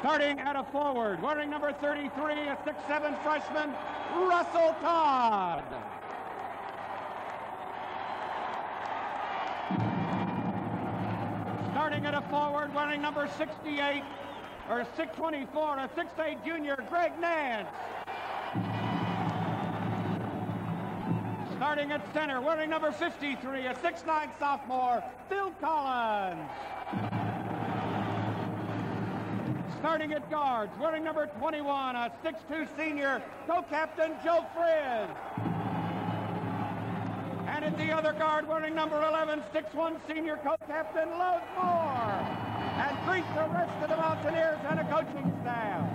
Starting at a forward, wearing number 33, a 6'7 freshman, Russell Todd. Starting at a forward, wearing number 68, or 624, a 6'8 junior, Greg Nance. Starting at center, wearing number 53, a 6'9 sophomore, Phil Collins. Starting at guards, wearing number 21, a 6'2 senior, co-captain Joe Fryz. And at the other guard, wearing number 11, 6'1 senior co-captain Lowes Moore. And greet the rest of the Mountaineers and a coaching staff.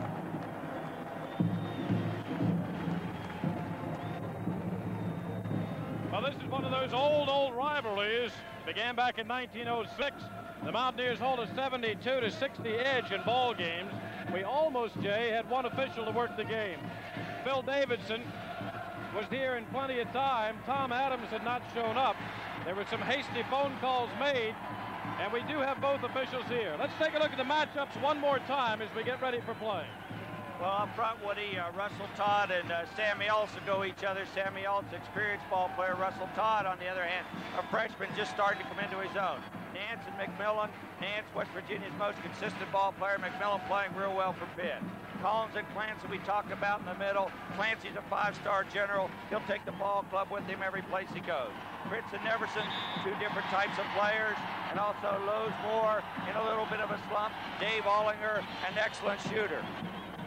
Well, this is one of those old, old rivalries. Began back in 1906. The Mountaineers hold a 72 to 60 edge in ball games. We almost, Jay, had one official to work the game. Phil Davidson was here in plenty of time. Tom Adams had not shown up. There were some hasty phone calls made, and we do have both officials here. Let's take a look at the matchups one more time as we get ready for play. Well, up front, Woody, uh, Russell Todd and uh, Sammy will go each other. Sammy Ellis, experienced ball player. Russell Todd, on the other hand, a freshman just starting to come into his own. Nance and McMillan. Nance, West Virginia's most consistent ball player. McMillan playing real well for Pitt. Collins and Clancy we talked about in the middle. Clancy's a five-star general. He'll take the ball club with him every place he goes. Fryz and Neverson, two different types of players. And also Lowes Moore in a little bit of a slump. Dave Olinger, an excellent shooter.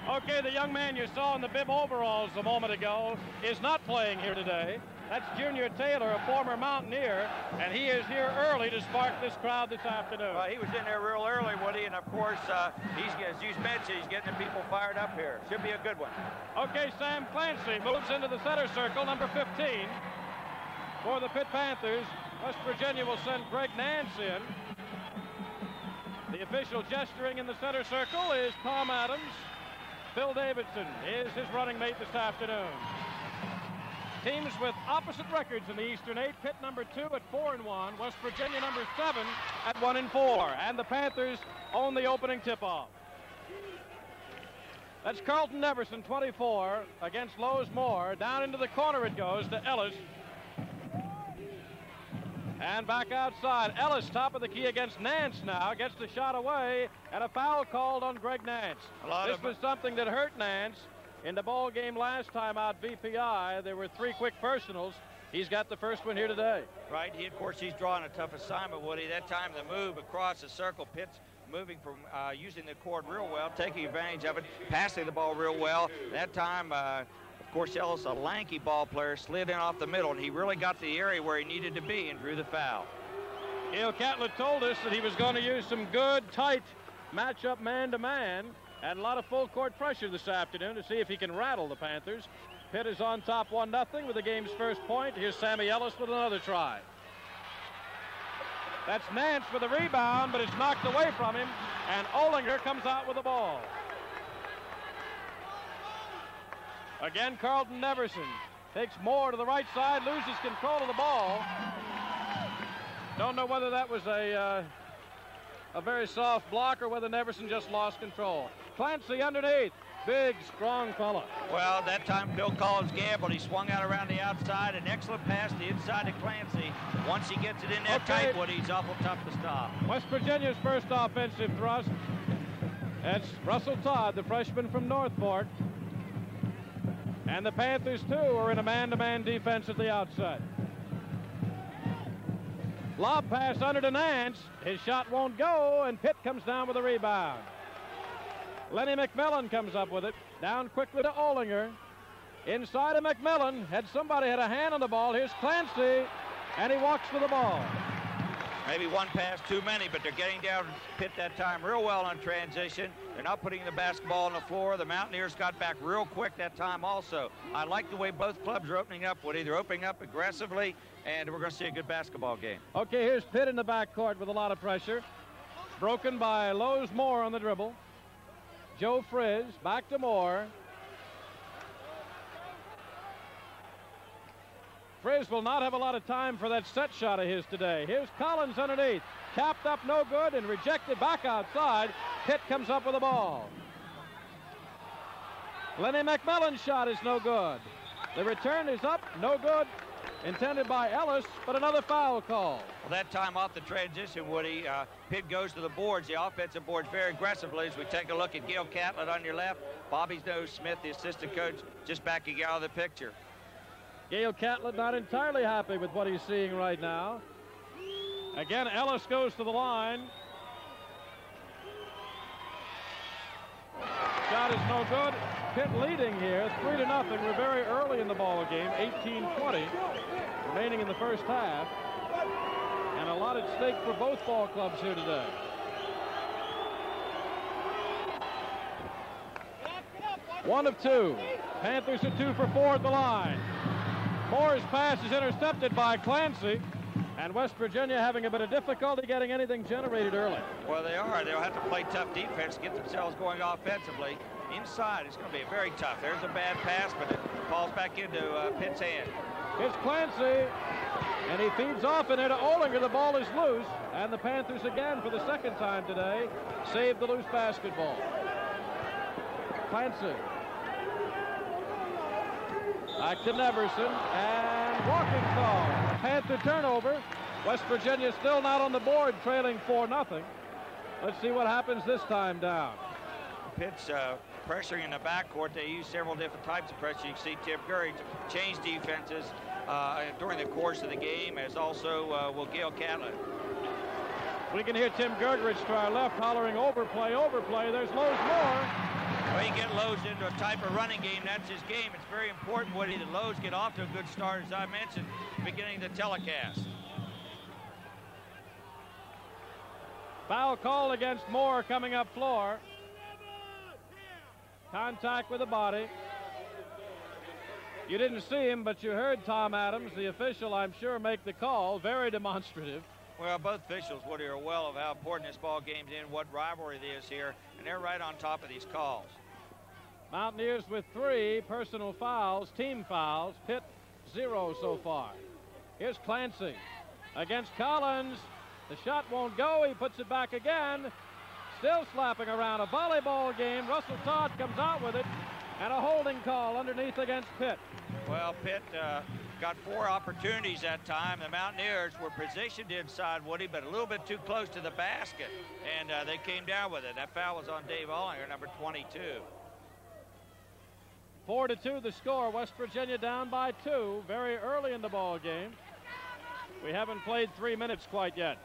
Okay, the young man you saw in the bib overalls a moment ago is not playing here today. That's Junior Taylor, a former Mountaineer, and he is here early to spark this crowd this afternoon. Well, he was in there real early, Woody, and of course, uh, he's, as you mentioned, he's getting the people fired up here. Should be a good one. Okay, Sam Clancy moves into the center circle, number 15, for the Pitt Panthers. West Virginia will send Greg Nance in. The official gesturing in the center circle is Tom Adams. Phil Davidson is his running mate this afternoon. Teams with opposite records in the Eastern Eight. Pitt number two at four and one. West Virginia number seven at one and four. And the Panthers own the opening tip-off. That's Carlton Neverson, 24, against Lowes Moore. Down into the corner it goes to Ellis. And back outside. Ellis, top of the key against Nance now. Gets the shot away. And a foul called on Greg Nance. This was something that hurt Nance. In the ball game last time out, VPI, there were three quick personals. He's got the first one here today. Right. He, of course, he's drawing a tough assignment, Woody. That time the move across the circle, Pitt's moving from uh, using the court real well, taking advantage of it, passing the ball real well. That time, uh, of course, Ellis, a lanky ball player, slid in off the middle, and he really got to the area where he needed to be and drew the foul. Gale Catlett told us that he was going to use some good, tight matchup man-to-man and a lot of full court pressure this afternoon to see if he can rattle the Panthers. Pitt is on top 1 0 with the game's first point. Here's Sammy Ellis with another try. That's Nance for the rebound, but it's knocked away from him, and Olinger comes out with the ball. Again, Carlton Neverson takes more to the right side, loses control of the ball. Don't know whether that was a uh, a very soft block or whether Neverson just lost control. Clancy underneath. Big, strong fella. Well, that time Phil Collins gambled. He swung out around the outside. An excellent pass to the inside to Clancy. Once he gets it in that Okay. tight, Woody, he's awful tough to stop. West Virginia's first offensive thrust. That's Russell Todd, the freshman from Northport. And the Panthers, too, are in a man-to-man defense at the outset. Lob pass under to Nance. His shot won't go, and Pitt comes down with a rebound. Lenny McMillan comes up with it. Down quickly to Olinger. Inside of McMillan. Had somebody had a hand on the ball. Here's Clancy, and he walks for the ball. Maybe one pass too many, but they're getting down Pitt that time real well on transition. They're not putting the basketball on the floor. The Mountaineers got back real quick that time also. I like the way both clubs are opening up, Woody. They're opening up aggressively, and we're going to see a good basketball game. Okay, here's Pitt in the backcourt with a lot of pressure. Broken by Lowes Moore on the dribble. Joe Fryz back to Moore. Fryz will not have a lot of time for that set shot of his today. Here's Collins underneath. Capped up no good and rejected back outside. Pitt comes up with the ball. Lenny McMillan's shot is no good. The return is up, no good. Intended by Ellis, but another foul call. Well, that time off the transition, Woody, uh, Pitt goes to the boards, the offensive boards very aggressively as we take a look at Gale Catlett on your left. Bobby Snow Smith, the assistant coach, just backing out of the picture. Gale Catlett not entirely happy with what he's seeing right now. Again, Ellis goes to the line. Shot is no good. Pitt leading here, three to nothing. We're very early in the ball game, 18-20, remaining in the first half, and a lot at stake for both ball clubs here today. One of two. Panthers are two for four at the line. Moore's pass is intercepted by Clancy. And West Virginia having a bit of difficulty getting anything generated early. Well, they are. They'll have to play tough defense to get themselves going offensively. Inside, it's going to be a very tough. There's a bad pass, but it falls back into uh, Pitt's hand. It's Clancy, and he feeds off and into Olinger. The ball is loose, and the Panthers again for the second time today save the loose basketball. Clancy. Back to Neverson, and walking foul. Panther turnover. West Virginia still not on the board, trailing 4-0. Let's see what happens this time down. Pitt's uh, pressuring in the backcourt. They use several different types of pressure. You see Tim Gurry change defenses uh, during the course of the game, as also uh, will Gale Catlett. We can hear Tim Grgurich to our left hollering overplay, overplay. There's Lowes Moore. Well, you get Lowes into a type of running game. That's his game. It's very important, Woody, that Lowes get off to a good start, as I mentioned, beginning the telecast. Foul call against Moore coming up floor. Contact with the body. You didn't see him, but you heard Tom Adams, the official, I'm sure, make the call. Very demonstrative. Well, both officials, Woody, are well of how important this ball game's in, what rivalry it is here, and they're right on top of these calls. Mountaineers with three personal fouls, team fouls. Pitt zero so far. Here's Clancy against Collins. The shot won't go. He puts it back again. Still slapping around a volleyball game. Russell Todd comes out with it. And a holding call underneath against Pitt. Well, Pitt uh, got four opportunities that time. The Mountaineers were positioned inside Woody, but a little bit too close to the basket. And uh, they came down with it. That foul was on Dave Olinger, number 22. Four to two the score. West Virginia down by two very early in the ball game. We haven't played three minutes quite yet.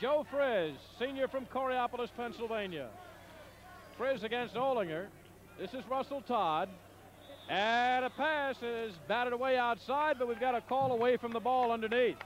Joe Fryz, senior from Coraopolis, Pennsylvania. Fryz against Olinger. This is Russell Todd. And a pass is batted away outside, but we've got a call away from the ball underneath.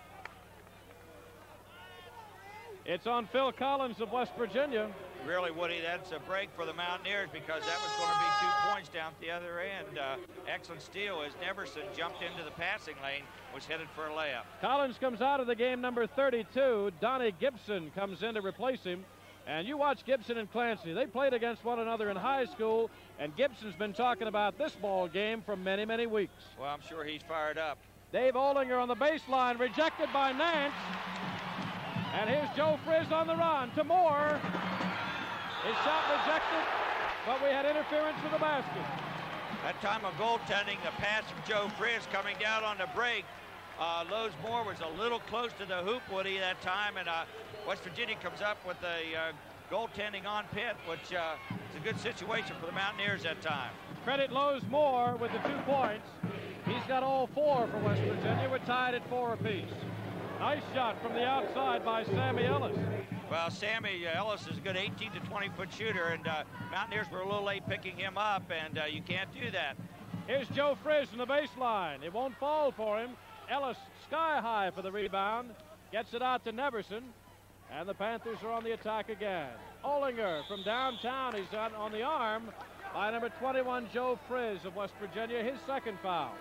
It's on Phil Collins of West Virginia. Really, Woody, that's a break for the Mountaineers because that was going to be two points down at the other end. Uh, excellent steal as Neverson jumped into the passing lane, was headed for a layup. Collins comes out of the game number 32. Donnie Gibson comes in to replace him. And you watch Gibson and Clancy. They played against one another in high school, and Gibson's been talking about this ball game for many, many weeks. Well, I'm sure he's fired up. Dave Olinger on the baseline, rejected by Nance. And here's Joe Fryz on the run to Moore. His shot rejected, but we had interference with the basket. That time of goaltending, the pass from Joe Fryz coming down on the break. Uh, Lowes Moore was a little close to the hoop, Woody, that time, and uh, West Virginia comes up with a uh, goaltending on Pitt, which uh, is a good situation for the Mountaineers that time. Credit Lowes Moore with the two points. He's got all four for West Virginia. We're tied at four apiece. Nice shot from the outside by Sammy Ellis. Well, Sammy Ellis is a good 18 to 20 foot shooter, and uh, Mountaineers were a little late picking him up, and uh, you can't do that. Here's Joe Fryz from the baseline. It won't fall for him. Ellis sky high for the rebound. Gets it out to Neverson. And the Panthers are on the attack again. Olinger from downtown. He's on, on the arm by number 21, Joe Fryz of West Virginia. His second foul.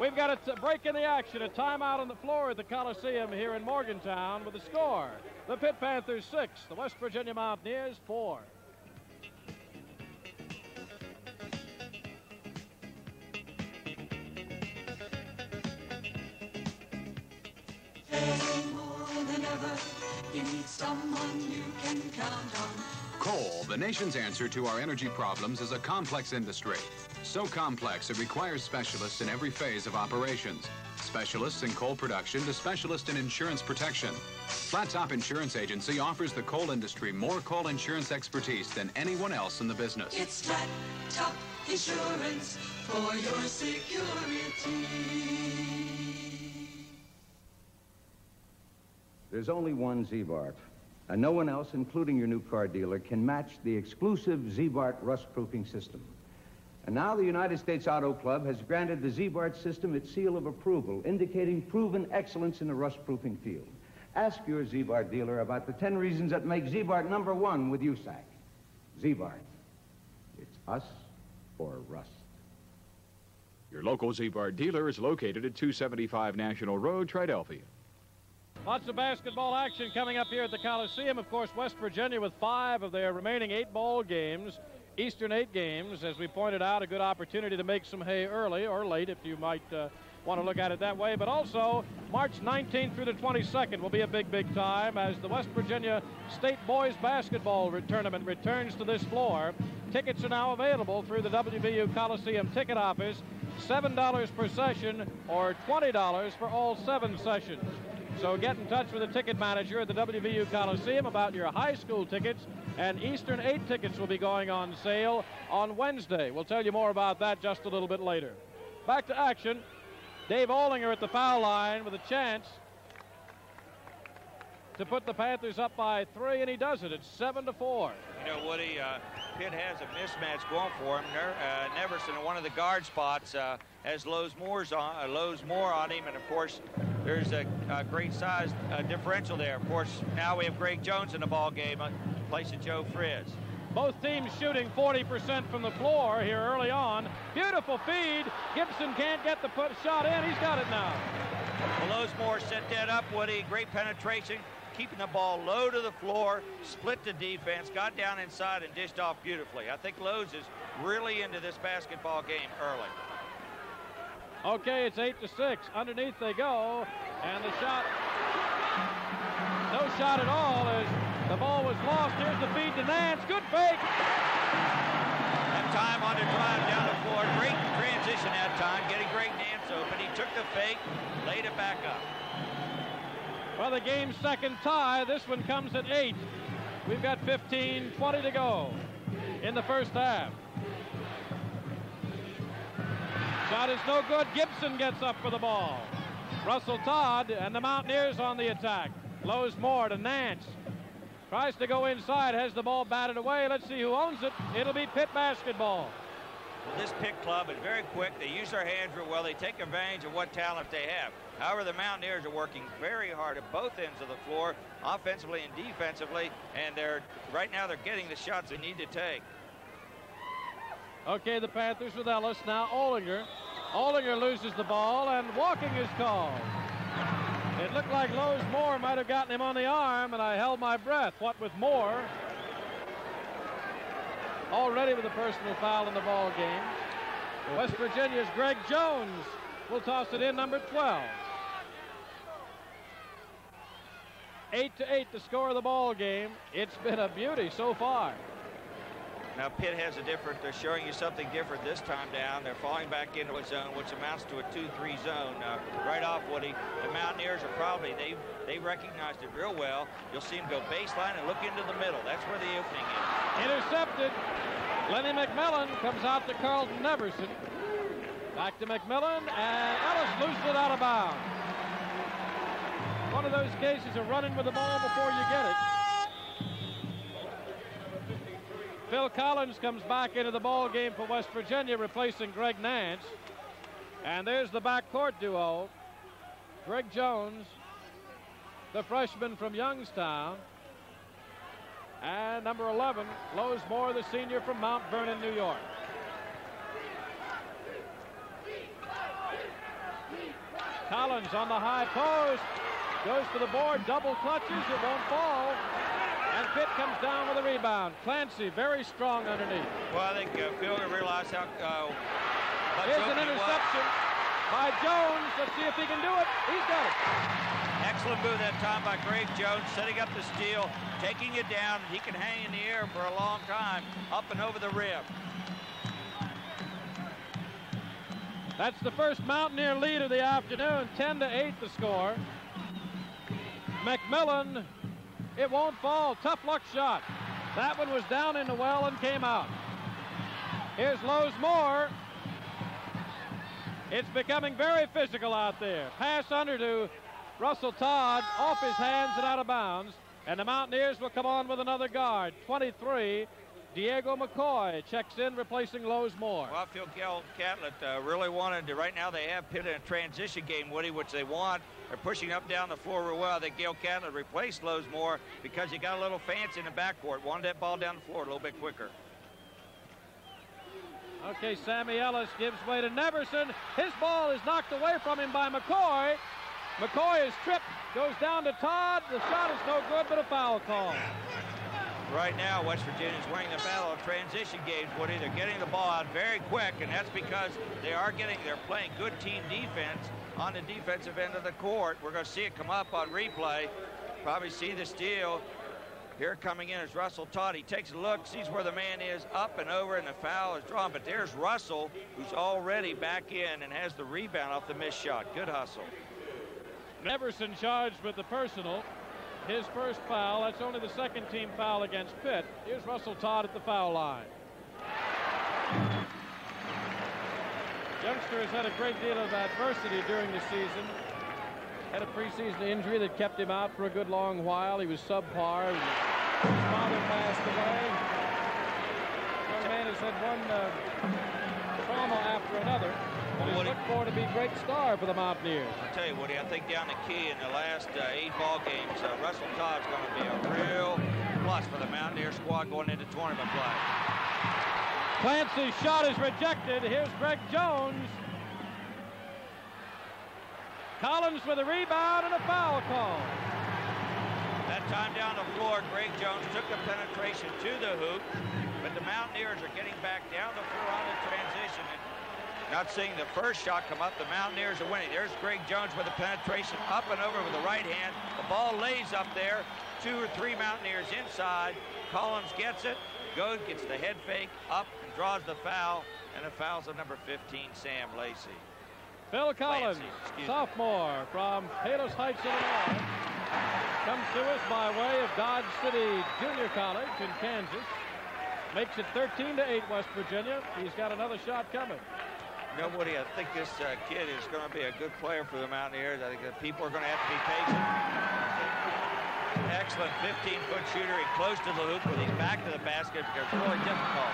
We've got a break in the action, a timeout on the floor at the Coliseum here in Morgantown with the score. The Pitt Panthers six, the West Virginia Mountaineers four. Someone you can count on. Coal, the nation's answer to our energy problems, is a complex industry. So complex it requires specialists in every phase of operations. Specialists in coal production to specialists in insurance protection. Flat Top Insurance Agency offers the coal industry more coal insurance expertise than anyone else in the business. It's Flat Top Insurance for your security. There's only one Ziebart, and no one else, including your new car dealer, can match the exclusive Ziebart rust-proofing system. And now the United States Auto Club has granted the Ziebart system its seal of approval, indicating proven excellence in the rust-proofing field. Ask your Ziebart dealer about the 10 reasons that make Ziebart number one with USAC. Ziebart. It's us or rust. Your local Ziebart dealer is located at 275 National Road, Triadelphia. Lots of basketball action coming up here at the Coliseum. Of course, West Virginia with five of their remaining eight ball games. Eastern eight games, as we pointed out, a good opportunity to make some hay early or late if you might uh, want to look at it that way. But also, March 19th through the 22nd will be a big, big time as the West Virginia State Boys Basketball Tournament returns to this floor. Tickets are now available through the WVU Coliseum ticket office. $7 per session or $20 for all seven sessions. So get in touch with the ticket manager at the WVU Coliseum about your high school tickets, and Eastern 8 tickets will be going on sale on Wednesday. We'll tell you more about that just a little bit later. Back to action. Dave Olinger at the foul line with a chance to put the Panthers up by three, and he does it. It's seven to four. You know, Woody, uh, Pitt has a mismatch going for him. Uh, Neverson in one of the guard spots uh, has Lowes Moore's on, uh, Lowes Moore on him, and of course, there's a, a great size uh, differential there. Of course, now we have Greg Jones in the ball game, uh, placing Joe Fryz. Both teams shooting 40% from the floor here early on. Beautiful feed. Gibson can't get the put shot in. He's got it now. Well, Lowes Moore set that up, Woody. Great penetration keeping the ball low to the floor, split the defense, got down inside and dished off beautifully. I think Lowe's is really into this basketball game early. Okay, it's eight to six. Underneath they go, and the shot, no shot at all as the ball was lost. Here's the feed to Nance. Good fake. And time on the drive down the floor. Great transition that time, getting Greg Nance open. He took the fake, laid it back up. Well, the game's second tie. This one comes at eight. We've got 15, 20 to go in the first half. Shot is no good. Gibson gets up for the ball. Russell Todd and the Mountaineers on the attack. Lowe's Moore to Nance. Tries to go inside, has the ball batted away. Let's see who owns it. It'll be Pitt basketball. Well, this Pitt club is very quick. They use their hands real well. They take advantage of what talent they have. However, the Mountaineers are working very hard at both ends of the floor, offensively and defensively, and they're right now they're getting the shots they need to take. Okay, the Panthers with Ellis. Now Olinger. Olinger loses the ball, and walking is called. It looked like Lowes Moore might have gotten him on the arm, and I held my breath. What with Moore already with a personal foul in the ball game. West Virginia's Greg Jones will toss it in, number 12. Eight to eight, the score of the ball game. It's been a beauty so far. Now Pitt has a different, they're showing you something different this time down. They're falling back into a zone, which amounts to a 2-3 zone. Uh, right off, Woody, the Mountaineers are probably, they they recognized it real well. You'll see them go baseline and look into the middle. That's where the opening is. Intercepted. Lenny McMillan comes out to Carlton Neverson. Back to McMillan, and Ellis loses it out of bounds. One of those cases of running with the ball before you get it. Phil Collins comes back into the ball game for West Virginia, replacing Greg Nance. And there's the backcourt duo. Greg Jones, the freshman from Youngstown. And number 11, Lowes Moore, the senior from Mount Vernon, New York. Collins on the high post. Goes to the board, double clutches, it won't fall. And Pitt comes down with a rebound. Clancy very strong underneath. Well, I think uh, Phil realized how uh, Here's an interception. by Jones. Let's see if he can do it. He's got it. Excellent move that time by Greg Jones, setting up the steal, taking it down. He can hang in the air for a long time, up and over the rim. That's the first Mountaineer lead of the afternoon, 10 to 8 the score. McMillan, it won't fall. Tough luck shot. That one was down in the well and came out. Here's Lowes Moore. It's becoming very physical out there. Pass under to Russell Todd, off his hands and out of bounds. And the Mountaineers will come on with another guard. 23, Diego McCoy checks in, replacing Lowes Moore. Well, I feel Gale Catlett uh, really wanted to. Right now, they have Pitt in a transition game, Woody, which they want. They're pushing up down the floor real well. I think Gale Catlett replaced Lowes Moore because he got a little fancy in the backcourt. Wanted that ball down the floor a little bit quicker. Okay, Sammy Ellis gives way to Neverson. His ball is knocked away from him by McCoy. McCoy is tripped, goes down to Todd. The shot is no good, but a foul call. Right now, West Virginia is winning the battle of transition games, Woody. They're getting the ball out very quick, and that's because they are getting, they're playing good team defense on the defensive end of the court. We're going to see it come up on replay. Probably see the steal. Here coming in is Russell Todd. He takes a look, sees where the man is, up and over, and the foul is drawn. But there's Russell, who's already back in and has the rebound off the missed shot. Good hustle. Neverson charged with the personal. His first foul. That's only the second team foul against Pitt. Here's Russell Todd at the foul line. Youngster has had a great deal of adversity during the season. Had a preseason injury that kept him out for a good long while. He was subpar. His father passed away. Young man has had one uh, trauma after another. But he's looked for to be a great star for the Mountaineers. I'll tell you, Woody, I think down the key in the last uh, eight ball games, uh, Russell Todd's going to be a real plus for the Mountaineer squad going into tournament play. Clancy's shot is rejected. Here's Greg Jones. Collins with a rebound and a foul call. That time down the floor, Greg Jones took the penetration to the hoop, but the Mountaineers are getting back down the floor on the transition. Not seeing the first shot come up, the Mountaineers are winning. There's Greg Jones with a penetration up and over with the right hand. The ball lays up there. Two or three Mountaineers inside. Collins gets it, goes, gets the head fake up and draws the foul. And the foul's of number 15, Sam Clancy. Phil Collins, sophomore from Palos Heights, Illinois, comes to us by way of Dodge City Junior College in Kansas. Makes it 13 to 8 West Virginia. He's got another shot coming. Nobody, I think this uh, kid is going to be a good player for the Mountaineers. I think that people are going to have to be patient. Excellent 15-foot shooter. He close to the hoop with his back to the basket because it's really difficult.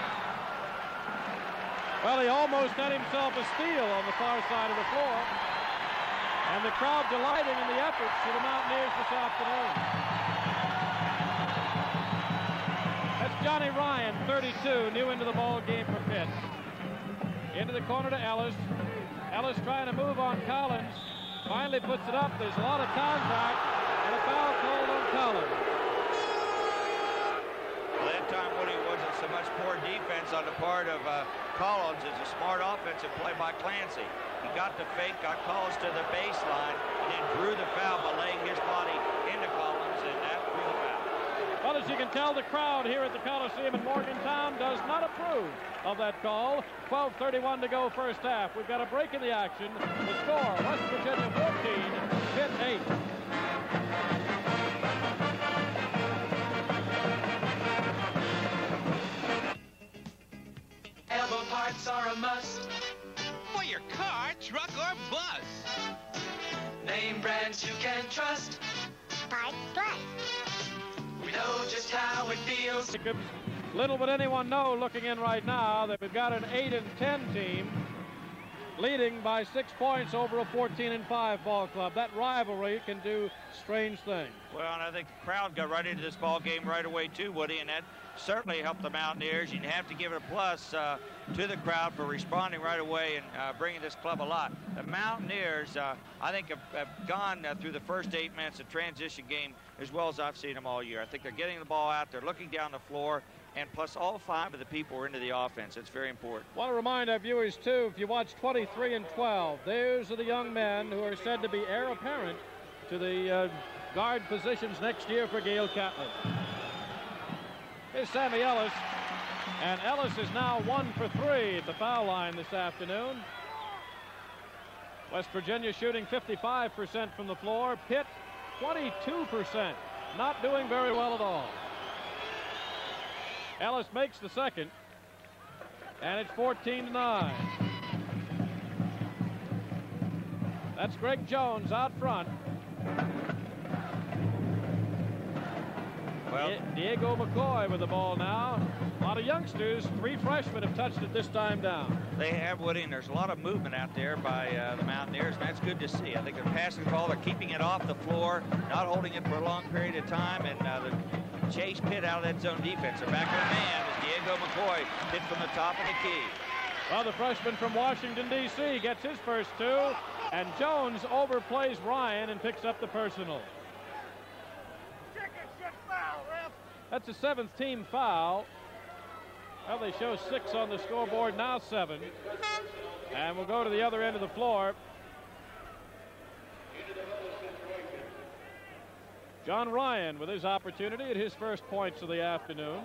Well, he almost got himself a steal on the far side of the floor. And the crowd delighting in the efforts for the Mountaineers this afternoon. That's Johnny Ryan, 32, new into the ball game for Pitt. Into the corner to Ellis. Ellis trying to move on Collins. Finally puts it up. There's a lot of contact. And a foul called on Collins. Well, that time, Woody, wasn't so much poor defense on the part of uh, Collins. It's a smart offensive play by Clancy. He got the fake, got Collins to the baseline, and then drew the foul by laying his body into Collins, and that drew the foul. Well, as you can tell, the crowd here at the Coliseum in Morgantown does not approve of that call. 12.31 to go first half. We've got a break in the action. The score, West Virginia 14, Pitt 8. Elbow parts are a must. For your car, truck, or bus. Name brands you can trust. Parts Plus. How it feels. Little would anyone know looking in right now that we've got an 8 and 10 team leading by six points over a 14 and 5 ball club. That rivalry can do strange things. Well, and I think the crowd got right into this ball game right away too, Woody, and that certainly helped the Mountaineers. You'd have to give it a plus uh, to the crowd for responding right away and uh, bringing this club a lot. The Mountaineers, uh, I think, have, have gone uh, through the first eight minutes of transition game as well as I've seen them all year. I think they're getting the ball out. They're looking down the floor. And plus all five of the people are into the offense. It's very important. Want to remind our viewers, too, if you watch 23 and 12, those are the young men who are said to be heir apparent to the uh, guard positions next year for Gale Catlett. Here's Sammy Ellis, and Ellis is now one for three at the foul line this afternoon. West Virginia shooting 55% from the floor. Pitt, 22%. Not doing very well at all. Ellis makes the second, and it's 14 to 9. That's Greg Jones out front. Well, Diego McCoy with the ball now. A lot of youngsters, three freshmen have touched it this time down. they have Woody, and there's a lot of movement out there by uh, the Mountaineers, and that's good to see. I think they're passing the ball, they're keeping it off the floor, not holding it for a long period of time, and uh, the chase Pitt out of that zone defense. They're back on man as Diego McCoy hit from the top of the key. Well, the freshman from Washington, D.C. gets his first two, and Jones overplays Ryan and picks up the personal. That's a seventh team foul. Well, they show six on the scoreboard, now seven. And we'll go to the other end of the floor. John Ryan with his opportunity at his first points of the afternoon.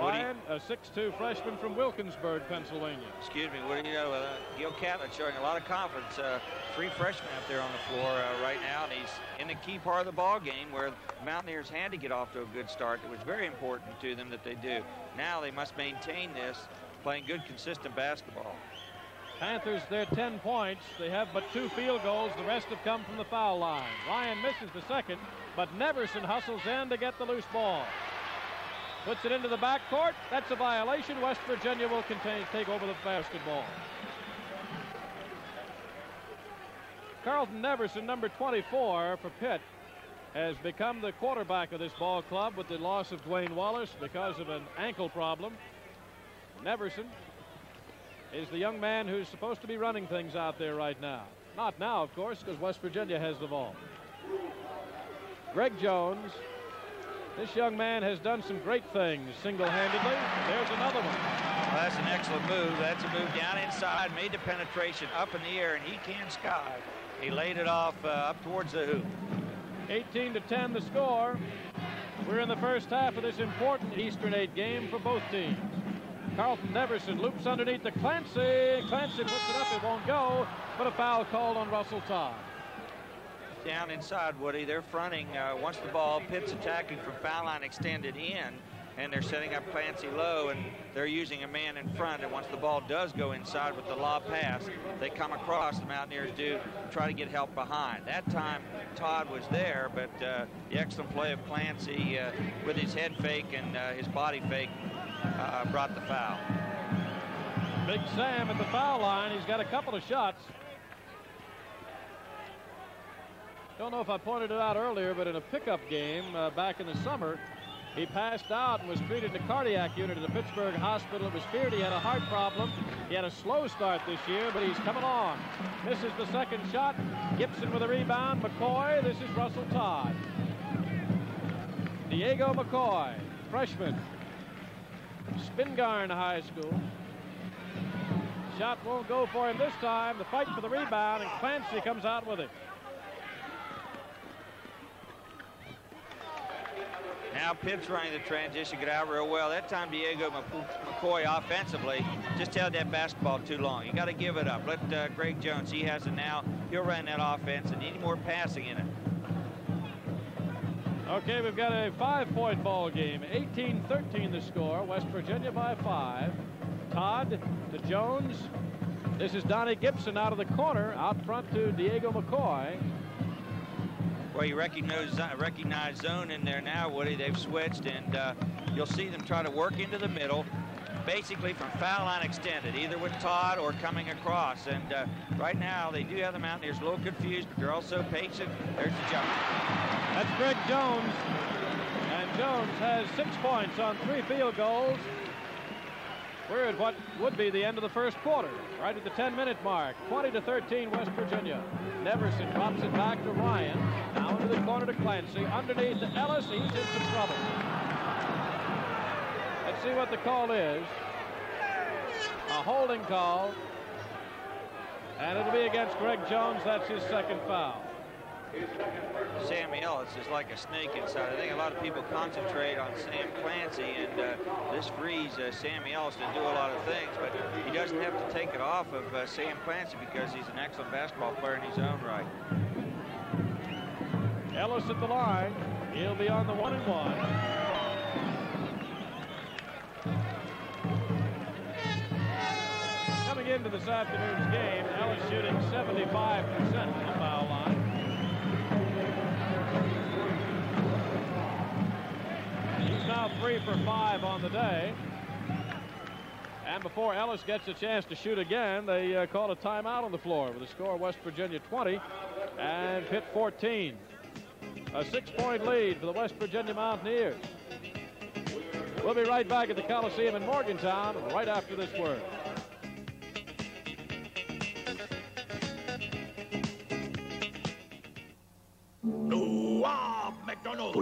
Ryan, a 6'2 freshman from Wilkinsburg, Pennsylvania. Excuse me, what do you know? Uh, Gale Catlett showing a lot of confidence. Uh, three freshmen out there on the floor uh, right now, and he's in the key part of the ball game where the Mountaineers had to get off to a good start. It was very important to them that they do. Now they must maintain this, playing good, consistent basketball. Panthers, they're 10 points. They have but two field goals. The rest have come from the foul line. Ryan misses the second, but Neverson hustles in to get the loose ball. Puts it into the backcourt. That's a violation. West Virginia will contain, take over the basketball. Carlton Neverson, number 24 for Pitt, has become the quarterback of this ball club with the loss of Dwayne Wallace because of an ankle problem. Neverson is the young man who's supposed to be running things out there right now. Not now, of course, because West Virginia has the ball. Greg Jones. This young man has done some great things single-handedly. There's another one. Well, that's an excellent move. That's a move down inside, made the penetration up in the air, and he can sky. He laid it off uh, up towards the hoop. 18 to 10 the score. We're in the first half of this important Eastern 8 game for both teams. Carlton Neverson loops underneath the Clancy. Clancy puts it up. It won't go, but a foul called on Russell Todd. Down inside, Woody, they're fronting uh, once the ball, Pitt's attacking from foul line extended in, and they're setting up Clancy low, and they're using a man in front. And once the ball does go inside with the lob pass, they come across. The Mountaineers do try to get help behind. That time, Todd was there, but uh, the excellent play of Clancy uh, with his head fake and uh, his body fake uh, brought the foul. Big Sam at the foul line. He's got a couple of shots. Don't know if I pointed it out earlier, but in a pickup game uh, back in the summer, he passed out and was treated in a cardiac unit at the Pittsburgh hospital. It was feared he had a heart problem. He had a slow start this year, but he's coming along. Misses the second shot. Gibson with a rebound. McCoy. This is Russell Todd. Diego McCoy, freshman. Spingarn High School. Shot won't go for him this time. The fight for the rebound, and Clancy comes out with it. Now Pitt's running the transition, get out real well. That time Diego McCoy offensively just held that basketball too long. You got to give it up. Let uh, Greg Jones, he has it now. He'll run that offense and need more passing in it. Okay, we've got a five-point ball game. 18-13 the score. West Virginia by five. Todd to Jones. This is Donnie Gibson out of the corner, out front to Diego McCoy. Well, you recognize, recognize zone in there now, Woody. They've switched, and uh, you'll see them try to work into the middle, basically from foul line extended, either with Todd or coming across. And uh, right now, they do have the Mountaineers a little confused, but they're also patient. There's the jump. That's Greg Jones. And Jones has six points on three field goals. We're at what would be the end of the first quarter, right at the 10-minute mark. 20 to 13, West Virginia. Neverson drops it back to Ryan. Now into the corner to Clancy. Underneath to Ellis. He's in some trouble. Let's see what the call is. A holding call. And it'll be against Greg Jones. That's his second foul. Sammy Ellis is like a snake inside. I think a lot of people concentrate on Sam Clancy, and uh, this frees uh, Sammy Ellis to do a lot of things, but he doesn't have to take it off of uh, Sam Clancy because he's an excellent basketball player in his own right. Ellis at the line. He'll be on the one and one. Coming into this afternoon's game, Ellis shooting 75% from the foul line. Now three for five on the day. And before Ellis gets a chance to shoot again, they uh, call a timeout on the floor with a score West Virginia 20 and Pitt 14. A six-point lead for the West Virginia Mountaineers. We'll be right back at the Coliseum in Morgantown right after this word.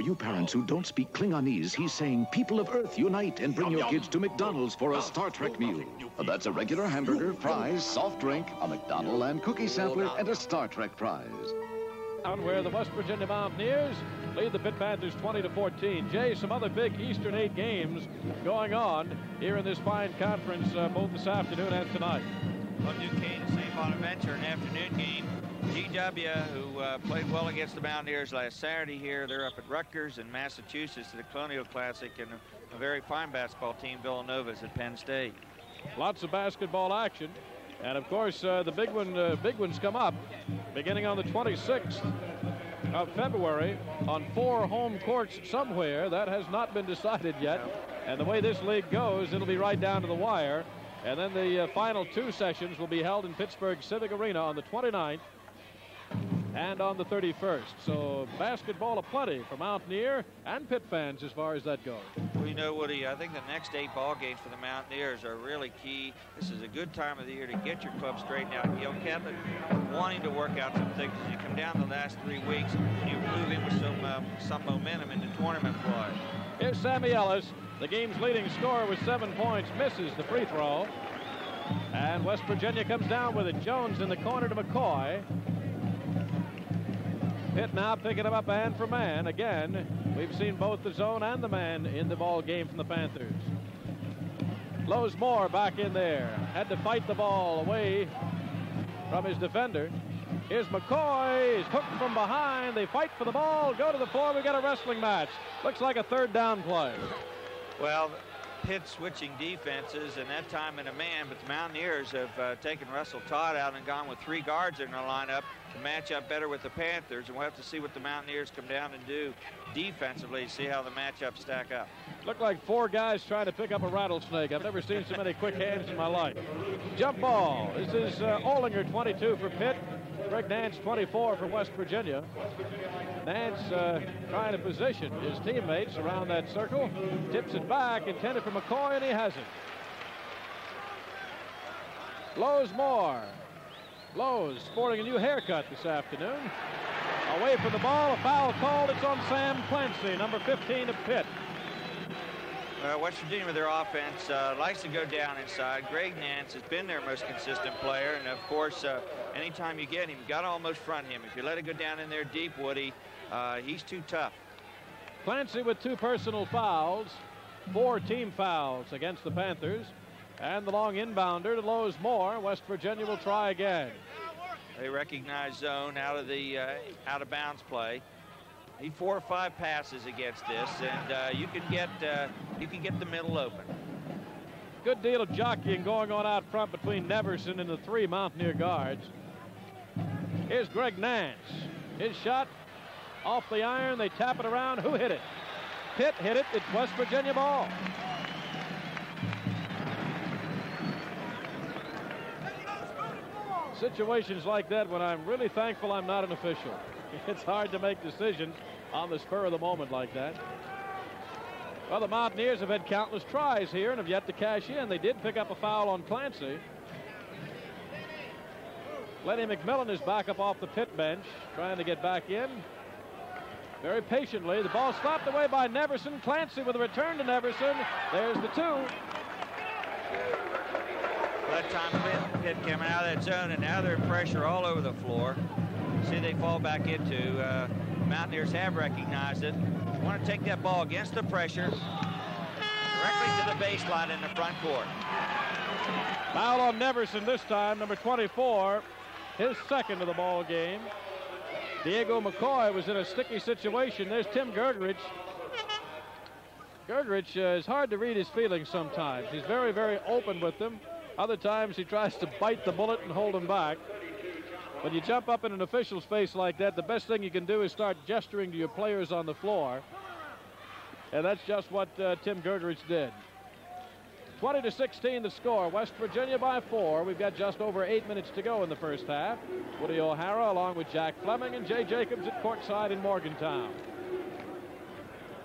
You parents who don't speak Klingonese, he's saying, People of Earth, unite and bring your kids to McDonald's for a Star Trek meal. That's a regular hamburger, fries, soft drink, a McDonaldland cookie sampler, and a Star Trek prize. On where the West Virginia Mountaineers lead the Pitt Panthers 20 to 14. Jay, some other big Eastern eight games going on here in this fine conference uh, both this afternoon and tonight. Well, Duquesne and St. Bonaventure, an afternoon game. GW, who uh, played well against the Mountaineers last Saturday here, they're up at Rutgers in Massachusetts at the Colonial Classic, and a, very fine basketball team, Villanova's at Penn State. Lots of basketball action. And of course, uh, the big one, uh, big ones come up beginning on the 26th of February on four home courts somewhere. That has not been decided yet. And the way this league goes, it'll be right down to the wire. And then the uh, final two sessions will be held in Pittsburgh Civic Arena on the 29th and on the 31st. So basketball aplenty for Mountaineer and Pitt fans as far as that goes. We know, Woody, I think the next eight ball games for the Mountaineers are really key. This is a good time of the year to get your club straightened out. You know, Catlett wanting to work out some things. As you come down the last three weeks, and you move in with some um, some momentum into tournament play. Here's Sammy Ellis, the game's leading scorer with seven points, misses the free throw. And West Virginia comes down with it. Jones in the corner to McCoy. Pitt now picking him up man for man. Again, we've seen both the zone and the man in the ball game from the Panthers. Lowes-Moore back in there. Had to fight the ball away from his defender. Here's McCoy. He's hooked from behind. They fight for the ball. Go to the floor. We got a wrestling match. Looks like a third down play. Well, Pitt switching defenses, and that time in a man, but the Mountaineers have uh, taken Russell Todd out and gone with three guards in their lineup to match up better with the Panthers, and we'll have to see what the Mountaineers come down and do defensively see how the matchups stack up. Look like four guys trying to pick up a rattlesnake. I've never seen so many quick hands in my life. Jump ball. This is uh, Olinger, 22 for Pitt. Greg Nance, 24 for West Virginia. Nance uh, trying to position his teammates around that circle. Tips it back, intended for McCoy, and he has it. Lowes-Moore. Lowes sporting a new haircut this afternoon. Away from the ball, a foul called. It's on Sam Clancy, number 15 of Pitt. Uh, West Virginia with their offense uh, likes to go down inside. Greg Nance has been their most consistent player, and of course, uh, anytime you get him, you got to almost front him. If you let it go down in there deep, Woody, uh, he's too tough. Clancy with two personal fouls, four team fouls against the Panthers, and the long inbounder to Lowes-Moore. West Virginia will try again. They recognize zone out of the uh, out of bounds play. Need four or five passes against this, and uh, you can get uh, you can get the middle open. Good deal of jockeying going on out front between Neverson and the three Mountaineer guards. Here's Greg Nance. His shot off the iron. They tap it around. Who hit it? Pitt hit it. It's West Virginia ball. Situations like that when I'm really thankful I'm not an official. It's hard to make decisions on the spur of the moment like that. Well, the Mountaineers have had countless tries here and have yet to cash in. They did pick up a foul on Clancy. Lenny McMillan is back up off the Pitt bench, trying to get back in. Very patiently. The ball slapped away by Neverson. Clancy with a return to Neverson. There's the two. That time Pitt, Pitt came out of that zone, and now they're in pressure all over the floor. See, they fall back into. Uh, Mountaineers have recognized it. Want to take that ball against the pressure, directly to the baseline in the front court. Foul on Neverson this time, number 24, his second of the ball game. Diego McCoy was in a sticky situation. There's Tim Grgurich. Grgurich uh, is hard to read his feelings sometimes. He's very, very open with them. Other times he tries to bite the bullet and hold them back. When you jump up in an official's face like that, the best thing you can do is start gesturing to your players on the floor. And that's just what uh, Tim Grgurich did. 20 to 16 the score. West Virginia by four. We've got just over eight minutes to go in the first half. Woody O'Hara along with Jack Fleming and Jay Jacobs at courtside in Morgantown.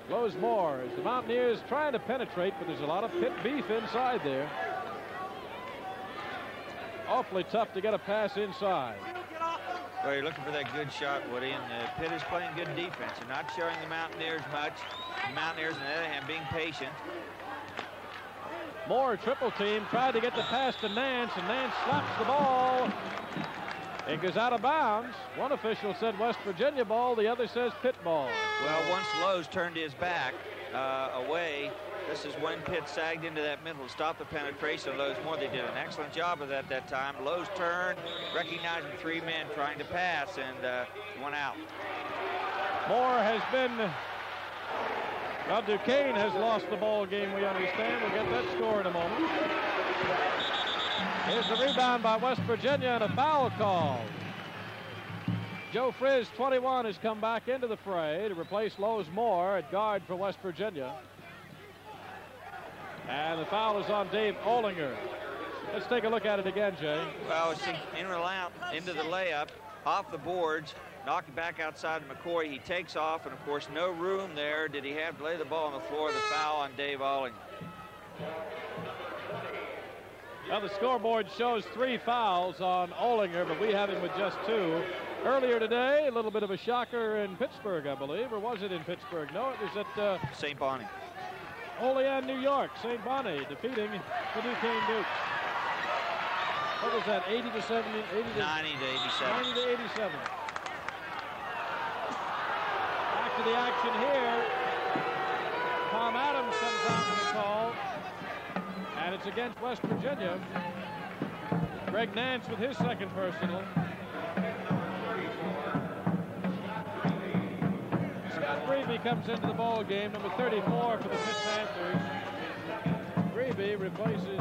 Lowes Moore as the Mountaineers trying to penetrate, but there's a lot of Pitt beef inside there. Awfully tough to get a pass inside. Well, you're looking for that good shot, Woody, and the Pitt is playing good defense. They're not showing the Mountaineers much. The Mountaineers, on the other hand, being patient. Moore triple team tried to get the pass to Nance, and Nance slaps the ball. It goes out of bounds. One official said West Virginia ball, the other says Pitt ball. Well, once Lowes turned his back uh, away, this is when Pitt sagged into that middle, stopped the penetration of Lowes Moore. They did an excellent job of that that time. Lowes turned, recognizing three men trying to pass, and uh, one out. Moore has been well, Duquesne has lost the ball game, we understand. We'll get that score in a moment. Here's the rebound by West Virginia and a foul call. Joe Fryz, 21, has come back into the fray to replace Lowes Moore at guard for West Virginia. And the foul is on Dave Olinger. Let's take a look at it again, Jay. Well, it's in out into the layup, off the boards, knocked it back outside of McCoy. He takes off, and of course, no room there. Did he have to lay the ball on the floor? The foul on Dave Olinger. Well, the scoreboard shows three fouls on Olinger, but we have him with just two. Earlier today, a little bit of a shocker in Pittsburgh, I believe, or was it in Pittsburgh? No, it was at uh, St. Bonnie. Olean, New York. St. Bonnie defeating the Duquesne Dukes. What was that, 80 to 70? 80 to, 90 to 87. 90 to 87 to the action here. Tom Adams comes out with a call. And it's against West Virginia. Greg Nance with his second personal. Scott Grebe comes into the ball game, number 34 for the Pitt Panthers. Grebe replaces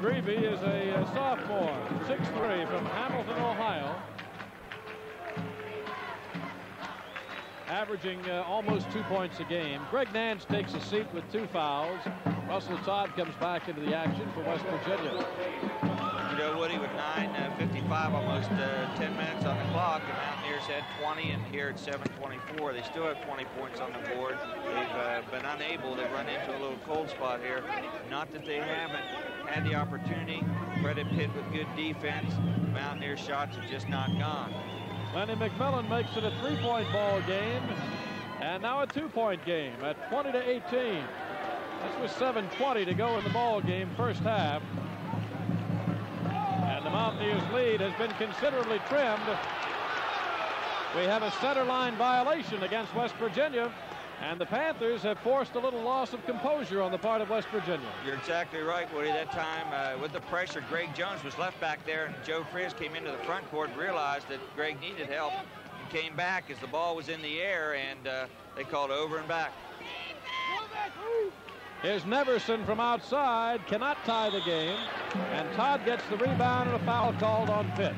Grebe is a, a sophomore, 6'3", from Hamilton, Ohio. Averaging uh, almost two points a game. Greg Nance takes a seat with two fouls. Russell Todd comes back into the action for West Virginia. Know, Woody, with 9.55, uh, almost uh, 10 minutes on the clock, the Mountaineers had 20, and here at 7.24, they still have 20 points on the board. They've uh, been unable. They've run into a little cold spot here. Not that they haven't had the opportunity. Credit Pitt with good defense. Mountaineer shots have just not gone. Lenny McMillan makes it a three-point ball game, and now a two-point game at 20 to 18. This was 7:20 to go in the ball game, first half. The Mountaineers' lead has been considerably trimmed. We have a center line violation against West Virginia. And the Panthers have forced a little loss of composure on the part of West Virginia. You're exactly right, Woody. That time, uh, with the pressure, Greg Jones was left back there, and Joe Fryz came into the front court realized that Greg needed help and came back as the ball was in the air, and uh, they called over and back. Here's Neverson from outside, cannot tie the game, and Todd gets the rebound and a foul called on Pitt.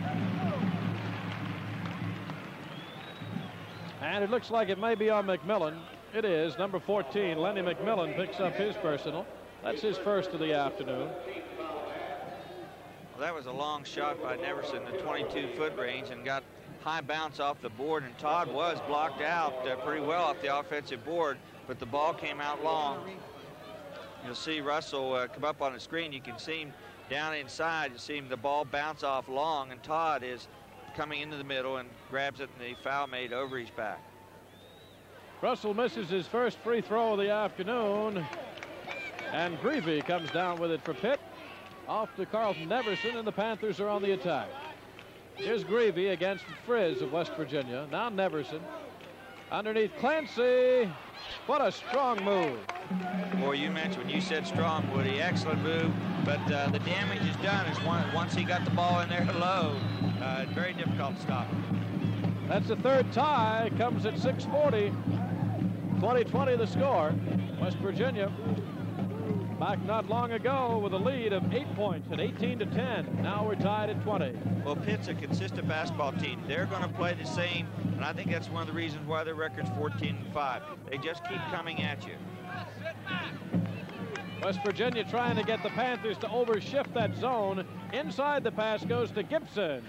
And it looks like it may be on McMillan. It is. Number 14, Lenny McMillan picks up his personal. That's his first of the afternoon. Well, that was a long shot by Neverson, the 22-foot range, and got high bounce off the board, and Todd was blocked out uh, pretty well off the offensive board, but the ball came out long. You'll see Russell uh, come up on the screen. You can see him down inside, you see him the ball bounce off long, and Todd is coming into the middle and grabs it, and the foul made over his back. Russell misses his first free throw of the afternoon. And Grevey comes down with it for Pitt. Off to Carlton Neverson, and the Panthers are on the attack. Here's Grevey against Fryz of West Virginia. Now Neverson. Underneath Clancy. What a strong move. Boy, you mentioned when you said strong, Woody, excellent move. But uh, the damage is done is one, once he got the ball in there low, uh, very difficult to stop. That's the third tie. Comes at 640. 20-20 the score. West Virginia back not long ago with a lead of eight points at 18 to 10. Now we're tied at 20. Well, Pitt's a consistent basketball team. They're going to play the same, and I think that's one of the reasons why their record's 14 and 5. They just keep coming at you. West Virginia trying to get the Panthers to overshift that zone. Inside the pass goes to Gibson.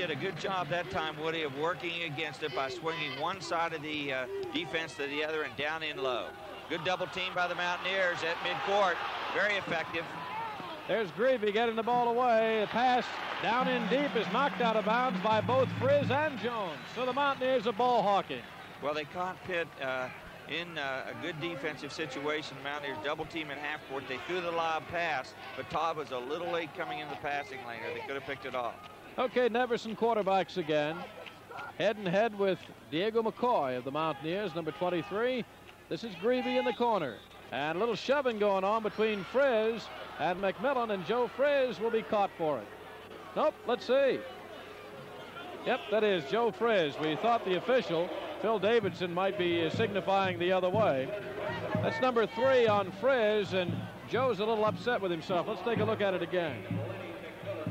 Did a good job that time, Woody, of working against it by swinging one side of the uh, defense to the other and down in low. Good double team by the Mountaineers at midcourt. Very effective. There's Grevey getting the ball away. The pass down in deep is knocked out of bounds by both Fryz and Jones. So the Mountaineers are ball hawking. Well, they caught Pitt uh, in uh, a good defensive situation. Mountaineers double team in half court. They threw the lob pass, but Todd was a little late coming in the passing lane, or they could have picked it off. Okay, Neverson quarterbacks again. Head and head with Diego McCoy of the Mountaineers, number 23. This is Grevey in the corner. And a little shoving going on between Fryz and McMillan, and Joe Fryz will be caught for it. Nope, let's see. Yep, that is Joe Fryz. We thought the official, Phil Davidson, might be signifying the other way. That's number three on Fryz, and Joe's a little upset with himself. Let's take a look at it again.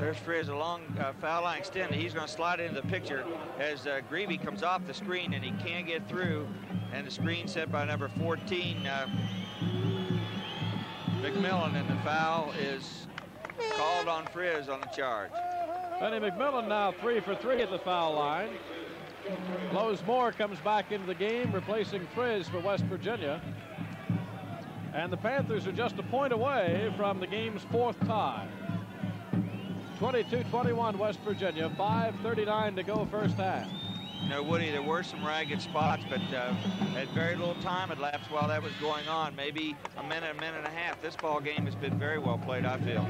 There's Fryz along uh, foul line extended. He's going to slide into the picture as uh, Grevey comes off the screen and he can't get through. And the screen set by number 14, uh, McMillan, and the foul is called on Fryz on the charge. Benny McMillan now three for three at the foul line. Lowes Moore comes back into the game, replacing Fryz for West Virginia. And the Panthers are just a point away from the game's fourth tie. 22-21 West Virginia, 5.39 to go first half. You know, Woody, there were some ragged spots, but uh, had very little time elapsed while that was going on. Maybe a minute, a minute and a half. This ball game has been very well played, I feel.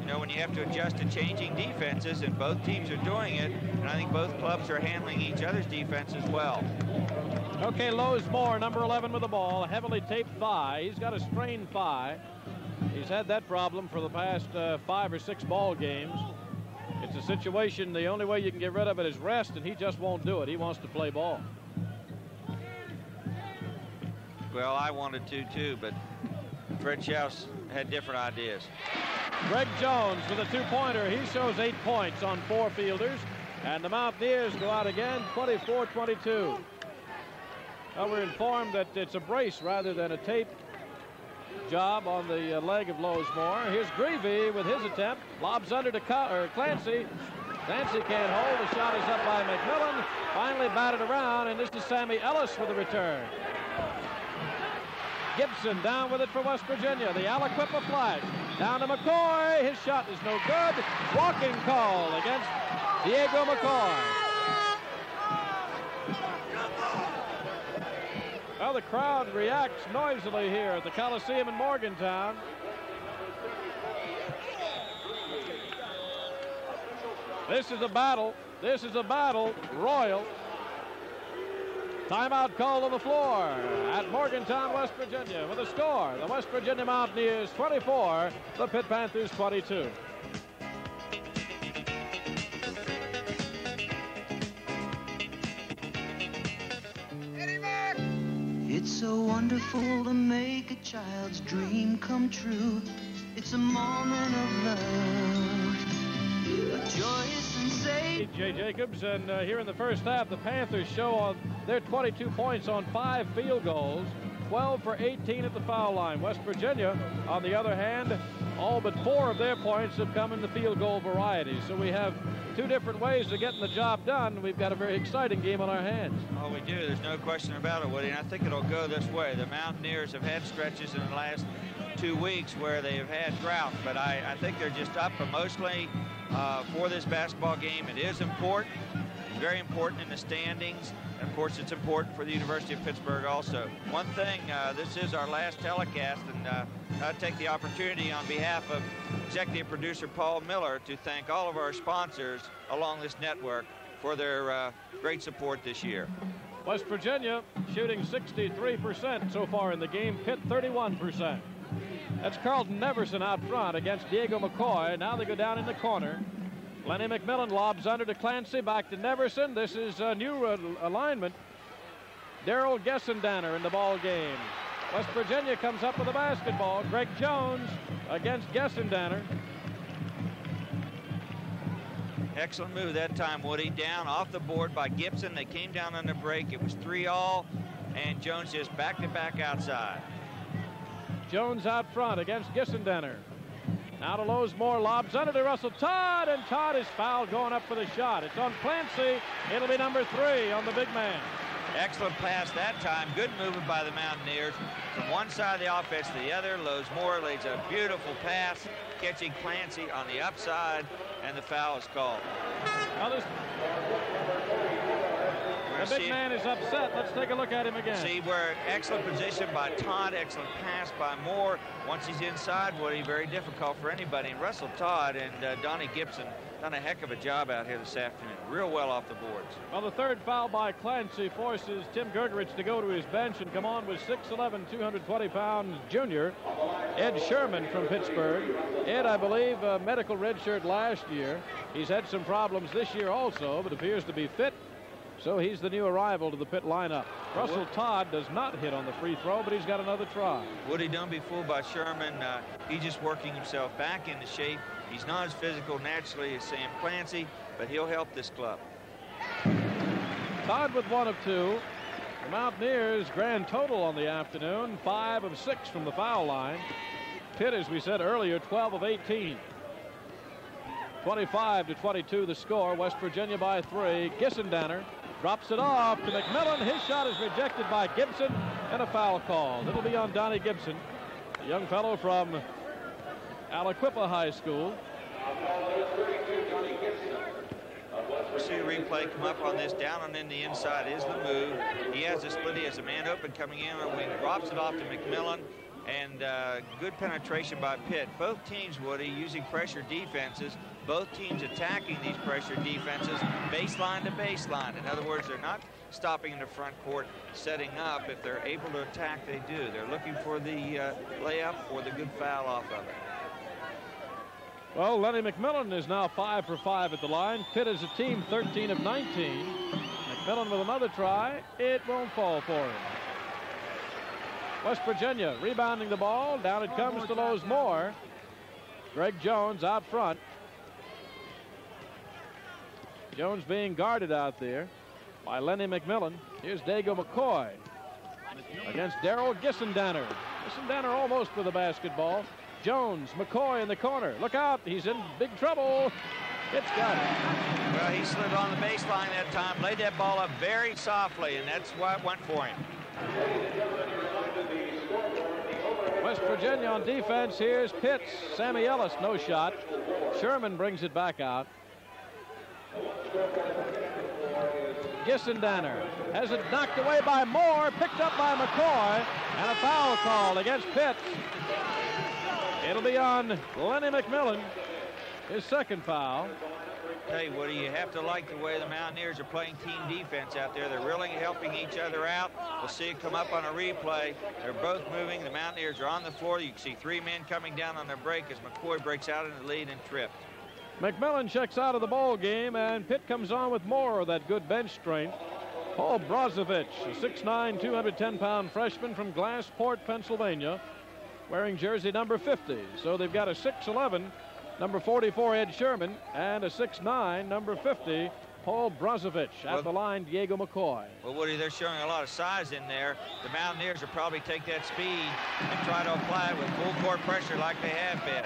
You know, when you have to adjust to changing defenses, and both teams are doing it, and I think both clubs are handling each other's defense as well. Okay, Lowes Moore, number 11 with the ball, heavily taped thigh. He's got a strained thigh. He's had that problem for the past uh, five or six ball games. It's a situation, the only way you can get rid of it is rest, and he just won't do it. He wants to play ball. Well, I wanted to too, but Fred Schaus had different ideas. Greg Jones with a two-pointer. He shows eight points on four fielders. And the Mountaineers go out again, 24-22. Well, we're informed that it's a brace rather than a tape job on the uh, leg of Lowes Moore. Here's Grevey with his attempt. Lobs under to Clancy. Clancy can't hold. The shot is up by McMillan. Finally batted around, and this is Sammy Ellis for the return. Gibson down with it for West Virginia. The Aliquippa flash. Down to McCoy. His shot is no good. Walking call against Diego McCoy. Well, the crowd reacts noisily here at the Coliseum in Morgantown. This is a battle. This is a battle royal. Timeout called on the floor at Morgantown, West Virginia with a score. The West Virginia Mountaineers 24, the Pitt Panthers 22. So wonderful to make a child's dream come true. It's a moment of love, a joyous. Jay Jacobs, and uh, here in the first half, the Panthers show on their 22 points on five field goals. 12 for 18 at the foul line. West Virginia, on the other hand, all but four of their points have come in the field goal variety. So we have two different ways of getting the job done. We've got a very exciting game on our hands. Oh, we do. There's no question about it, Woody. And I think it'll go this way. The Mountaineers have had stretches in the last two weeks where they have had drought, but I, I think they're just up emotionally uh, for this basketball game. It is important. Very important in the standings. And of course, it's important for the University of Pittsburgh also. One thing, uh, this is our last telecast, and uh, I take the opportunity on behalf of executive producer Paul Miller to thank all of our sponsors along this network for their uh, great support this year. West Virginia shooting 63% so far in the game, Pitt 31%. That's Carlton Neverson out front against Diego McCoy. Now they go down in the corner. Lenny McMillan lobs under to Clancy, back to Neverson. This is a new uh, alignment. Daryl Gissendanner in the ball game. West Virginia comes up with a basketball. Greg Jones against Gissendanner. Excellent move that time, Woody. Down off the board by Gibson. They came down on the break. It was three all, and Jones just back to back outside. Jones out front against Gissendanner. Now to Lowes Moore, lobs under to Russell Todd, and Todd is fouled going up for the shot. It's on Clancy. It'll be number three on the big man. Excellent pass that time. Good movement by the Mountaineers. From one side of the offense to the other, Lowes Moore lays a beautiful pass, catching Clancy on the upside, and the foul is called. Now this, the big man is upset. Let's take a look at him again. See where excellent position by Todd, excellent pass by Moore. Once he's inside, Woody, very difficult for anybody. And Russell Todd and uh, Donnie Gibson done a heck of a job out here this afternoon. Real well off the boards. Well, the third foul by Clancy forces Tim Grgurich to go to his bench and come on with 6'11", 220-pound junior Ed Sherman from Pittsburgh. Ed, I believe, a medical redshirt last year. He's had some problems this year also, but appears to be fit so he's the new arrival to the Pitt lineup. Russell Todd does not hit on the free throw, but he's got another try. Would he don't be fooled by Sherman. Uh, he's just working himself back into shape. He's not as physical naturally as Sam Clancy, but he'll help this club. Todd with one of two. The Mountaineers grand total on the afternoon, five of six from the foul line. Pitt, as we said earlier, 12 of 18. 25 to 22 the score. West Virginia by three. Gissendanner drops it off to McMillan. His shot is rejected by Gibson and a foul call. It'll be on Donnie Gibson, a young fellow from Aliquippa High School. We'll see a replay come up on this. Down and in the inside is the move. He has a split. He has a man open coming in on wing. Drops it off to McMillan. And uh, good penetration by Pitt. Both teams, Woody, using pressure defenses. Both teams attacking these pressure defenses baseline to baseline. In other words, they're not stopping in the front court, setting up. If they're able to attack, they do. They're looking for the uh, layup or the good foul off of it. Well, Lenny McMillan is now five for five at the line. Pitt is a team 13 of 19. McMillan with another try. It won't fall for him. West Virginia rebounding the ball. Down it comes to Lowes Moore. Greg Jones out front. Jones being guarded out there by Lenny McMillan. Here's Diego McCoy against Daryl Gissendanner. Gissendanner almost with the basketball. Jones, McCoy in the corner. Look out, he's in big trouble. It's got it. Well, he slid on the baseline that time, laid that ball up very softly, and that's why it went for him. West Virginia on defense. Here's Pitts. Sammy Ellis, no shot. Sherman brings it back out. Gissendanner has it knocked away by Moore, picked up by McCoy, and a foul call against Pitts. It'll be on Lenny McMillan, his second foul. Tell you, Woody, you have to like the way the Mountaineers are playing team defense out there. They're really helping each other out. We'll see it come up on a replay. They're both moving. The Mountaineers are on the floor. You can see three men coming down on their break as McCoy breaks out in the lead and tripped. McMillan checks out of the ball game, and Pitt comes on with more of that good bench strength. Paul Brozovic, a 6'9", 210-pound freshman from Glassport, Pennsylvania, wearing jersey number 50. So they've got a 6'11", number 44, Ed Sherman, and a 6'9", number 50, Paul Brozovich. At Well- the line, Diego McCoy. Well, Woody, they're showing a lot of size in there. The Mountaineers will probably take that speed and try to apply it with full court pressure like they have been.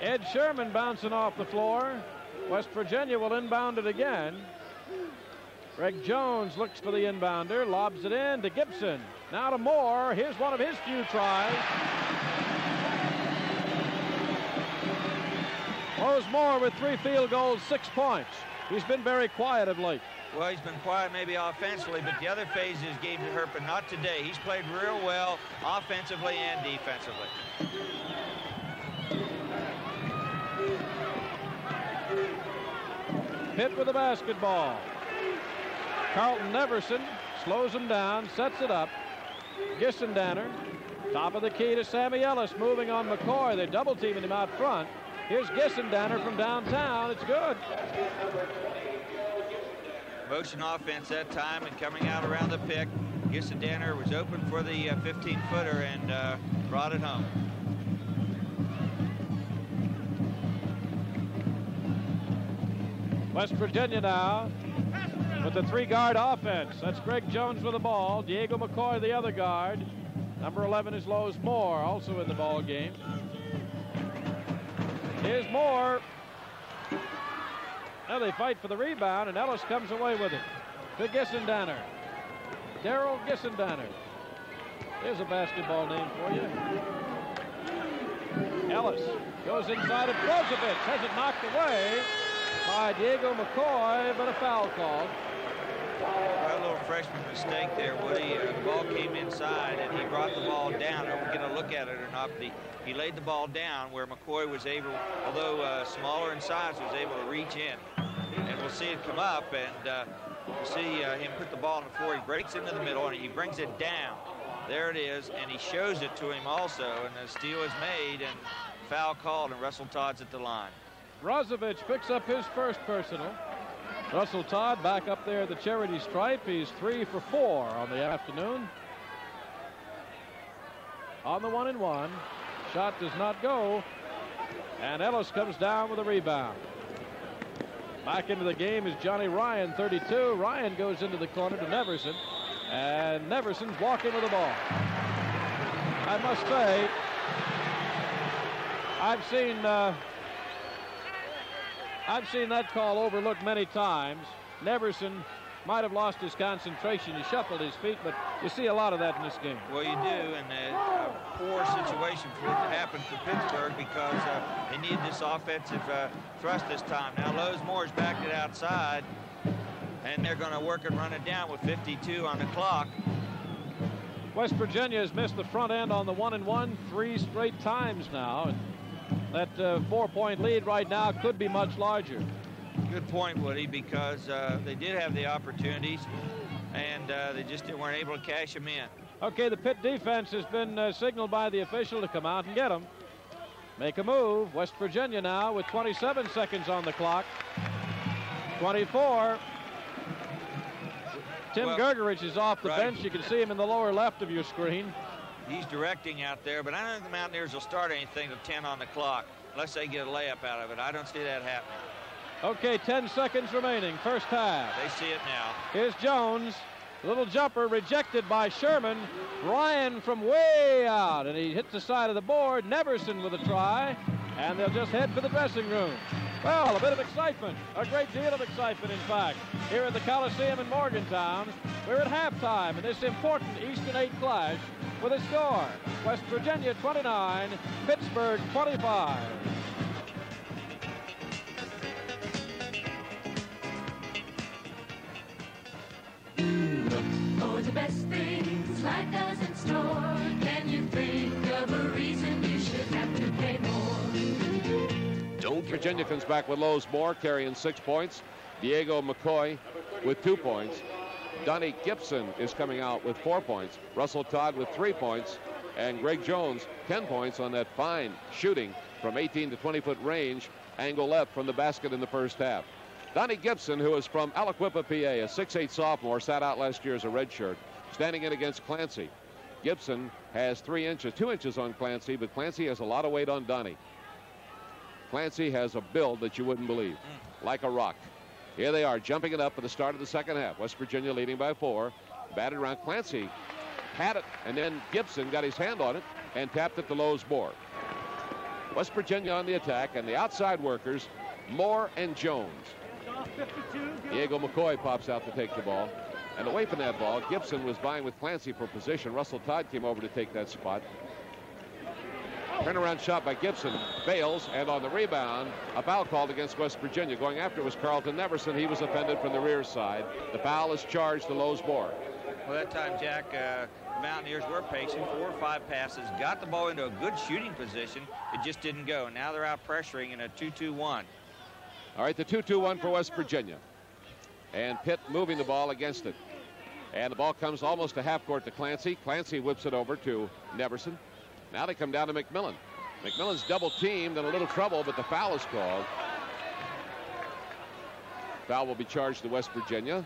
Ed Sherman bouncing off the floor. West Virginia will inbound it again. Greg Jones looks for the inbounder, lobs it in to Gibson. Now to Moore. Here's one of his few tries. Lowes Moore with three field goals, six points. He's been very quiet of late. Well, he's been quiet maybe offensively, but the other phase of his game to hurt, but not today. He's played real well offensively and defensively. Pitt with the basketball. Carlton Neverson slows him down, sets it up. Gissendanner, top of the key to Sammy Ellis, moving on McCoy. They're double teaming him out front. Here's Gissendanner from downtown. It's good. Motion offense that time and coming out around the pick. Gissendanner was open for the 15-footer and uh, brought it home. West Virginia now with the three-guard offense. That's Greg Jones with the ball. Diego McCoy, the other guard. Number 11 is Lowes Moore, also in the ball game. Here's Moore. Now they fight for the rebound, and Ellis comes away with it. To Gissendanner. Daryl Gissendanner. There's a basketball name for you. Ellis goes inside of Brozovic. Has it knocked away by Diego McCoy, but a foul called. A little freshman mistake there, Woody. Uh, the ball came inside, and he brought the ball down. We going to look at it or not? But he, he laid the ball down where McCoy was able, although uh, smaller in size, was able to reach in. And we'll see it come up, and uh, we'll see uh, him put the ball on the floor. He breaks into the middle, and he brings it down. There it is, and he shows it to him also, and the steal is made, and foul called, and Russell Todd's at the line. Brozovic picks up his first personal. Russell Todd back up there at the charity stripe. He's three for four on the afternoon. On the one and one. Shot does not go. And Ellis comes down with a rebound. Back into the game is Johnny Ryan, 32. Ryan goes into the corner to Neverson. And Neverson's walking with the ball. I must say, I've seen uh, I've seen that call overlooked many times. Neverson might have lost his concentration. He shuffled his feet, but you see a lot of that in this game. Well, you do, and uh, a poor situation for it to happen for Pittsburgh because uh, they need this offensive uh, thrust this time. Now, Lowes Moore's backed it outside, and they're going to work and run it down with 52 on the clock. West Virginia has missed the front end on the one and one three straight times now. And that uh, four-point lead right now could be much larger. Good point, Woody, because uh, they did have the opportunities, and uh, they just weren't able to cash them in. Okay, the Pitt defense has been uh, signaled by the official to come out and get them. Make a move. West Virginia now with 27 seconds on the clock. 24. Tim Well, Grgurich is off the right. bench. You can see him in the lower left of your screen. He's directing out there, but I don't think the Mountaineers will start anything with 10 on the clock unless they get a layup out of it. I don't see that happening. Okay, 10 seconds remaining, first half. They see it now. Here's Jones. Little jumper rejected by Sherman. Ryan from way out, and he hits the side of the board. Neverson with a try, and they'll just head for the dressing room. Well, a bit of excitement, a great deal of excitement, in fact, here at the Coliseum in Morgantown. We're at halftime in this important Eastern 8 clash with a score. West Virginia 29, Pittsburgh 25. Best things life in store, can you think of a reason you should have to pay more? Don't Virginia comes back with Lowes Moore carrying six points. Diego McCoy with two points. Donnie Gibson is coming out with four points. Russell Todd with three points. And Greg Jones, 10 points on that fine shooting from 18 to 20 foot range, angle left from the basket in the first half. Donnie Gibson, who is from Aliquippa, PA, a 6'8 sophomore, sat out last year as a redshirt, standing in against Clancy. Gibson has three inches, two inches on Clancy, but Clancy has a lot of weight on Donnie. Clancy has a build that you wouldn't believe, mm. like a rock. Here they are, jumping it up at the start of the second half. West Virginia leading by four. Batted around. Clancy had it, and then Gibson got his hand on it and tapped it to Lowes Moore. West Virginia on the attack, and the outside workers, Moore and Jones. Diego McCoy pops out to take the ball. And away from that ball, Gibson was vying with Clancy for position. Russell Todd came over to take that spot. Turnaround shot by Gibson fails, and on the rebound, a foul called against West Virginia. Going after it was Carlton Neverson. He was offended from the rear side. The foul is charged to Lowes Moore. Well, that time, Jack, uh, the Mountaineers were patient. Four or five passes, got the ball into a good shooting position. It just didn't go. Now they're out pressuring in a 2-2-1. All right, the 2-2-1 for West Virginia. And Pitt moving the ball against it. And the ball comes almost to half court to Clancy. Clancy whips it over to Neverson. Now they come down to McMillan. McMillan's double teamed in a little trouble, but the foul is called. Foul will be charged to West Virginia.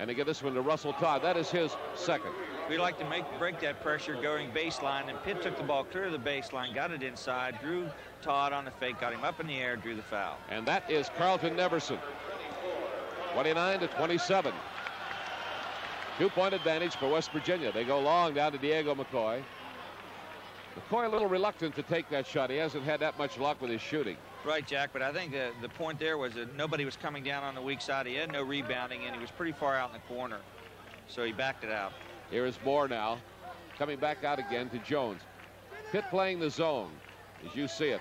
And they get this one to Russell Todd. That is his second. We like to make break that pressure going baseline, and Pitt took the ball clear of the baseline, got it inside, drew Todd on the fake, got him up in the air, drew the foul. And that is Carlton Neverson. 29 to 27. Two-point advantage for West Virginia. They go long down to Diego McCoy. McCoy a little reluctant to take that shot. He hasn't had that much luck with his shooting. Right, Jack, but I think the, the point there was that nobody was coming down on the weak side. He had no rebounding, and he was pretty far out in the corner. So he backed it out. Here is Moore now, coming back out again to Jones. Pitt playing the zone, as you see it.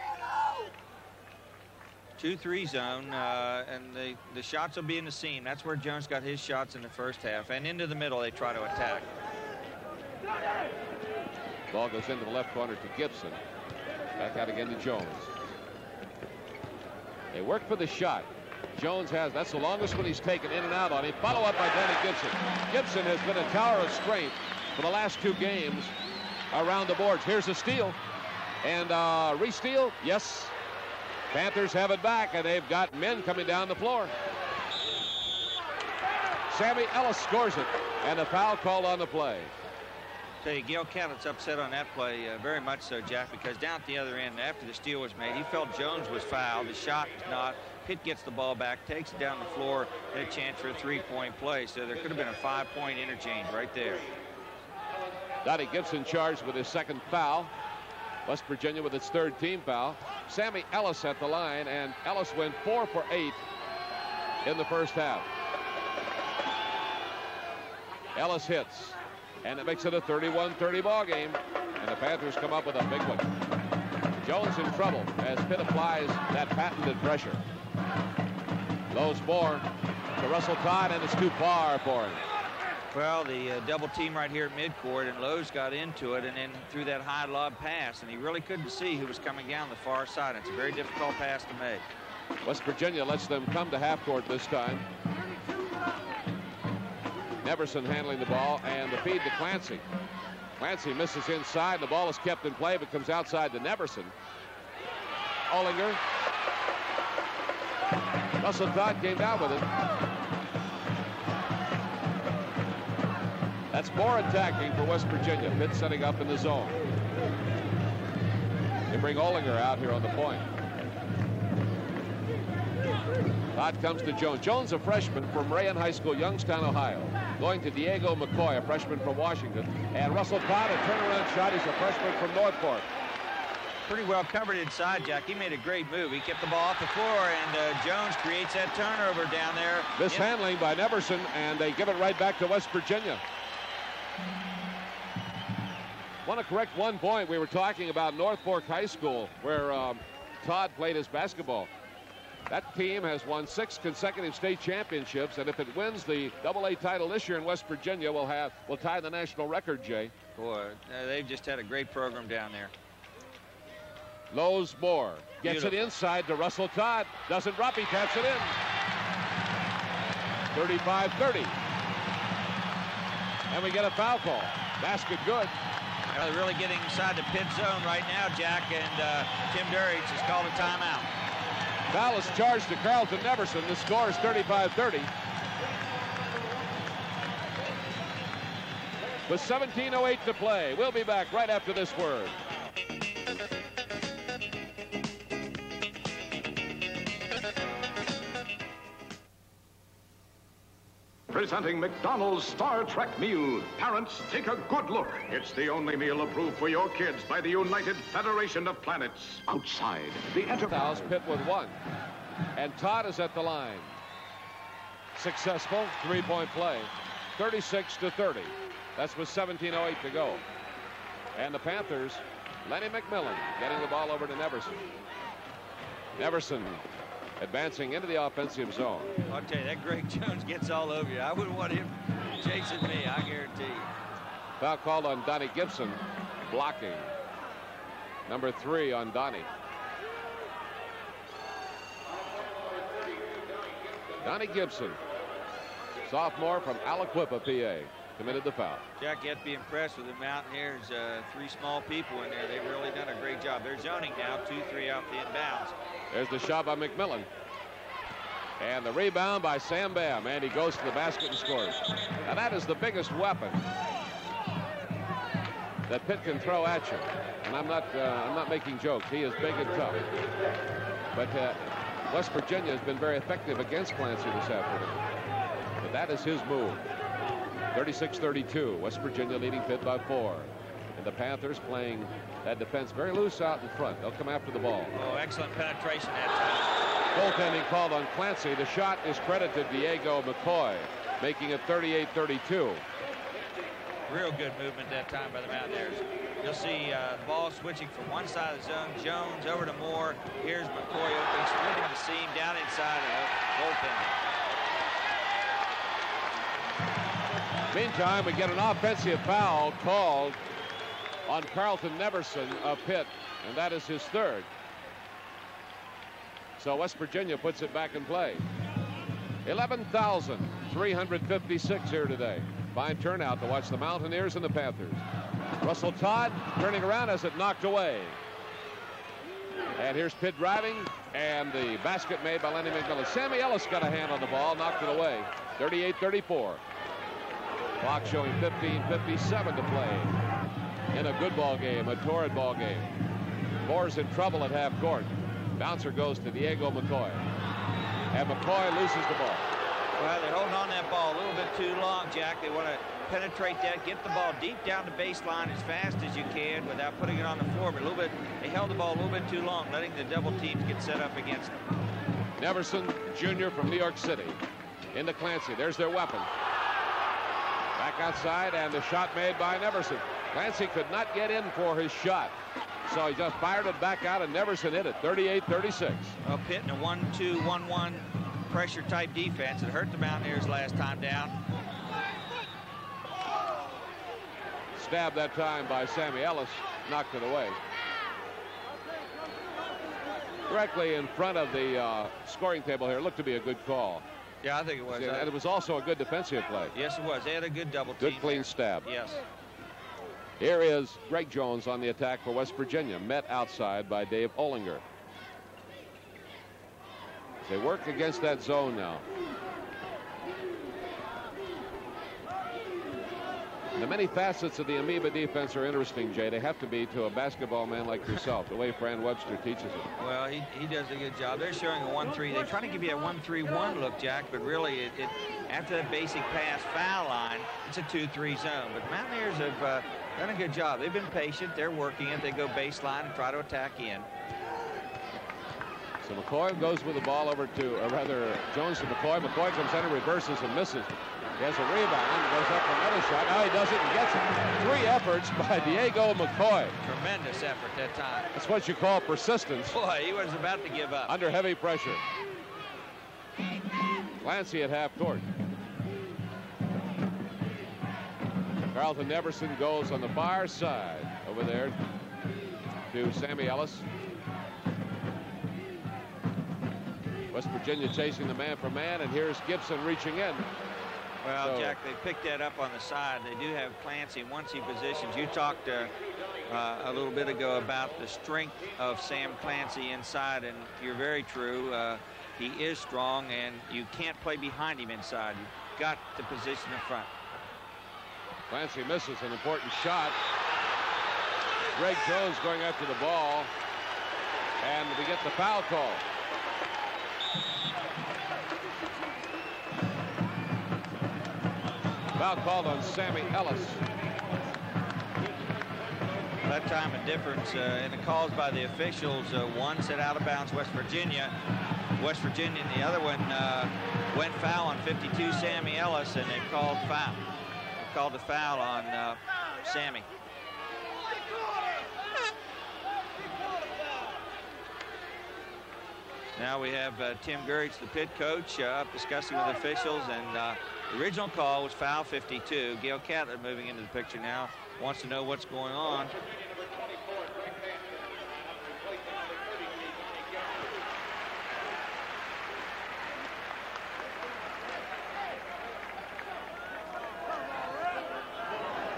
2-3 zone, uh, and the, the shots will be in the seam. That's where Jones got his shots in the first half. And into the middle, they try to attack. Ball goes into the left corner to Gibson. Back out again to Jones. They work for the shot. Jones has, that's the longest one he's taken in and out on him. Follow up by Danny Gibson. Gibson has been a tower of strength for the last two games around the boards. Here's a steal. And uh, re-steal, yes. Panthers have it back, and they've got men coming down the floor. Sammy Ellis scores it, and a foul called on the play. Tell you, Gail Catlett's upset on that play, uh, very much so, Jack, because down at the other end, after the steal was made, he felt Jones was fouled. The shot was not. Pitt gets the ball back, takes it down the floor, had a chance for a three-point play. So there could have been a five-point interchange right there. Dottie Gibson charged with his second foul. West Virginia with its third team foul. Sammy Ellis at the line, and Ellis went four for eight in the first half. Ellis hits, and it makes it a 31-30 ball game, and the Panthers come up with a big one. Jones in trouble as Pitt applies that patented pressure. Lowes Moore to Russell Todd, and it's too far for him. Well, the uh, double team right here at midcourt, and Lowes got into it and then threw that high lob pass, and he really couldn't see who was coming down the far side. It's a very difficult pass to make. West Virginia lets them come to half court this time. Neverson handling the ball, and the feed to Clancy. Clancy misses inside. The ball is kept in play, but comes outside to Neverson. Olinger. Russell Todd came down with it. That's more attacking for West Virginia. Pitt setting up in the zone. They bring Olinger out here on the point. Todd comes to Jones. Jones, a freshman from Rayen High School, Youngstown, Ohio. Going to Diego McCoy, a freshman from Washington. And Russell Todd, a turnaround shot. He's a freshman from North Fork. Pretty well covered inside, Jack. He made a great move. He kept the ball off the floor, and uh, Jones creates that turnover down there. Mishandling by Neverson, and they give it right back to West Virginia. Want to correct one point. We were talking about North Fork High School, where um, Todd played his basketball. That team has won six consecutive state championships, and if it wins the Double A title this year in West Virginia, will have will tie the national record. Jay, boy, they've just had a great program down there. Lowes Moore gets Beautiful. it inside to Russell Todd. Doesn't drop, he taps it in. 35-30. And we get a foul call. Basket good. Well, they're really getting inside the Pitt zone right now, Jack, and uh, Tim Durridge has called a timeout. Foul is charged to Carlton Neverson. The score is 35-30. With 17.08 to play. We'll be back right after this word. Presenting McDonald's Star Trek meal. Parents, take a good look. It's the only meal approved for your kids by the United Federation of Planets. Outside, the Enterprise Pitt with one. And Todd is at the line. Successful three-point play. 36 to 30. That's with 17.08 to go. And the Panthers, Lenny McMillan getting the ball over to Neverson. Neverson advancing into the offensive zone. I'll tell you, that Greg Jones gets all over you. I wouldn't want him chasing me, I guarantee you. Foul called on Donnie Gibson, blocking. Number three on Donnie. Donnie Gibson, sophomore from Aliquippa, PA, committed the foul. Jack, you have to be impressed with the Mountaineers. Uh, three small people in there. They've really done a great job. They're zoning now, 2-3 off the inbounds. There's the shot by McMillan. And the rebound by Sam Bam. And he goes to the basket and scores. Now that is the biggest weapon that Pitt can throw at you. And I'm not uh, I'm not making jokes. He is big and tough. But uh, West Virginia has been very effective against Clancy this afternoon. But that is his move. 36-32. West Virginia leading Pitt by four. And the Panthers playing that defense very loose out in front. They'll come after the ball. Oh, excellent penetration that time. Goaltending called on Clancy. The shot is credited Diego McCoy, making it 38-32. Real good movement that time by the Mountaineers. You'll see uh, the ball switching from one side of the zone. Jones over to Moore. Here's McCoy open, splitting the seam down inside of the Meantime, we get an offensive foul called on Carlton Neverson of Pitt, and that is his third. So West Virginia puts it back in play. 11,356 here today. Fine turnout to watch the Mountaineers and the Panthers. Russell Todd turning around as it knocked away. And here's Pitt driving, and the basket made by Lenny McMillan. Sammy Ellis got a hand on the ball, knocked it away. 38-34. Clock showing 15.57 to play in a good ball game, a torrid ball game. Moore's in trouble at half court. Bouncer goes to Diego McCoy. And McCoy loses the ball. Well, they're holding on that ball a little bit too long, Jack. They want to penetrate that, get the ball deep down the baseline as fast as you can without putting it on the floor. But a little bit, they held the ball a little bit too long, letting the double teams get set up against them. Neverson Jr. from New York City. Into Clancy. There's their weapon. Back outside, and the shot made by Neverson. Clancy could not get in for his shot. So he just fired it back out, and Neverson hit it. 38-36. Well, Pitt in a 1-2-1-1 pressure type defense. It hurt the Mountaineers last time down. Stabbed that time by Sammy Ellis. Knocked it away. Directly in front of the uh, scoring table here. Looked to be a good call. Yeah, I think it was. And Uh, it was also a good defensive play. yes, it was. They had a good double team. Good clean there. stab. Yes. Here is Greg Jones on the attack for West Virginia, met outside by Dave Olinger. They work against that zone now. The many facets of the amoeba defense are interesting, Jay. They have to be to a basketball man like yourself, the way Fran Webster teaches it. Well, he, he does a good job. They're showing a 1-3. They're trying to give you a 1-3-1 look, Jack, but really, it, it after that basic pass foul line, it's a 2-3 zone. But the Mountaineers have uh, done a good job. They've been patient. They're working it. They go baseline and try to attack in. So McCoy goes with the ball over to, or rather, Jones to McCoy. McCoy comes in and reverses and misses. He has a rebound, goes up for another shot. Now he does it and gets it. Three efforts by Diego McCoy. Tremendous effort that time. That's what you call persistence. Boy, he was about to give up. Under heavy pressure. Clancy at half court. Carlton Neverson goes on the far side over there to Sammy Ellis. West Virginia chasing the man for man, and here's Gibson reaching in. Well, So- Jack, they picked that up on the side. They do have Clancy once one-seat positions. You talked uh, uh, a little bit ago about the strength of Sam Clancy inside, and you're very true. Uh, he is strong, and you can't play behind him inside. You've got to position in front. Clancy misses an important shot. Greg Jones going after the ball, and we get the foul call. Foul called on Sammy Ellis. That time a difference uh, in the calls by the officials. Uh, one said out of bounds West Virginia. West Virginia and the other one uh, went foul on 52 Sammy Ellis and they called foul. Called the foul on uh, Sammy. Now we have uh, Tim Gurich, the Pitt coach, uh, up discussing with officials, and uh, the original call was foul 52. Gail Catlett moving into the picture now, wants to know what's going on.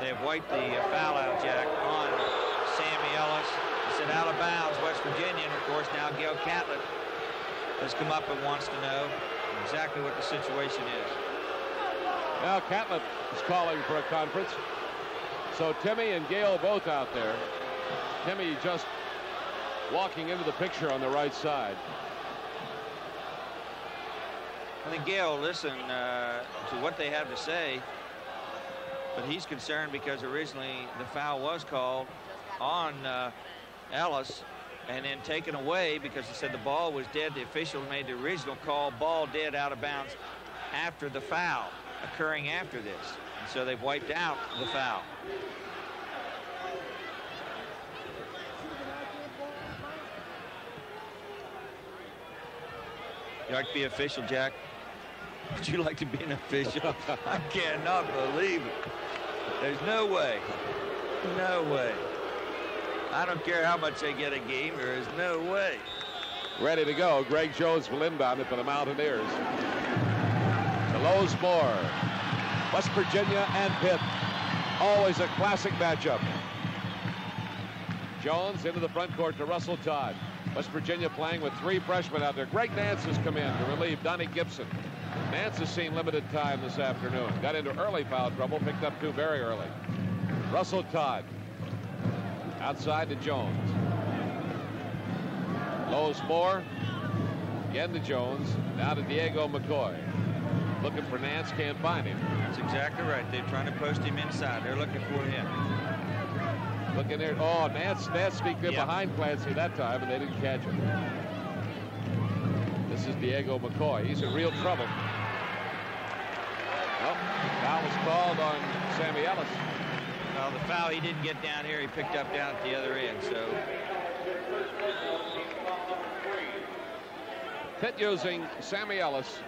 They have wiped the uh, foul out, Jack, on Sammy Ellis. He said out of bounds, West Virginia, and of course now Gail Catlett has come up and wants to know exactly what the situation is. Now Catlett is calling for a conference. So Timmy and Gale both out there. Timmy just walking into the picture on the right side. I think Gale will listen uh, to what they have to say, but he's concerned because originally the foul was called on uh, Ellis and then taken away because he said the ball was dead. The official made the original call, ball dead out of bounds after the foul occurring after this. And so they've wiped out the foul. You like to be official, Jack? Would you like to be an official? I cannot believe it. There's no way. No way. I don't care how much they get a game. There is no way. Ready to go. Greg Jones will inbound it for the Mountaineers. The Lowes Moore, West Virginia and Pitt. Always a classic matchup. Jones into the front court to Russell Todd. West Virginia playing with three freshmen out there. Greg Nance has come in to relieve Donnie Gibson. Nance has seen limited time this afternoon. Got into early foul trouble, picked up two very early. Russell Todd outside to Jones. Lowes Moore again to Jones. Now to Diego McCoy. Looking for Nance, can't find him. That's exactly right. They're trying to post him inside. They're looking for him. Looking there. Oh, Nance, Nance sneaked in Yep. behind Clancy that time, and they didn't catch him. This is Diego McCoy. He's in real trouble. Well, foul was called on Sammy Ellis. Foul he didn't get down here, he picked up down at the other end. So Pitt using Sammy Ellis,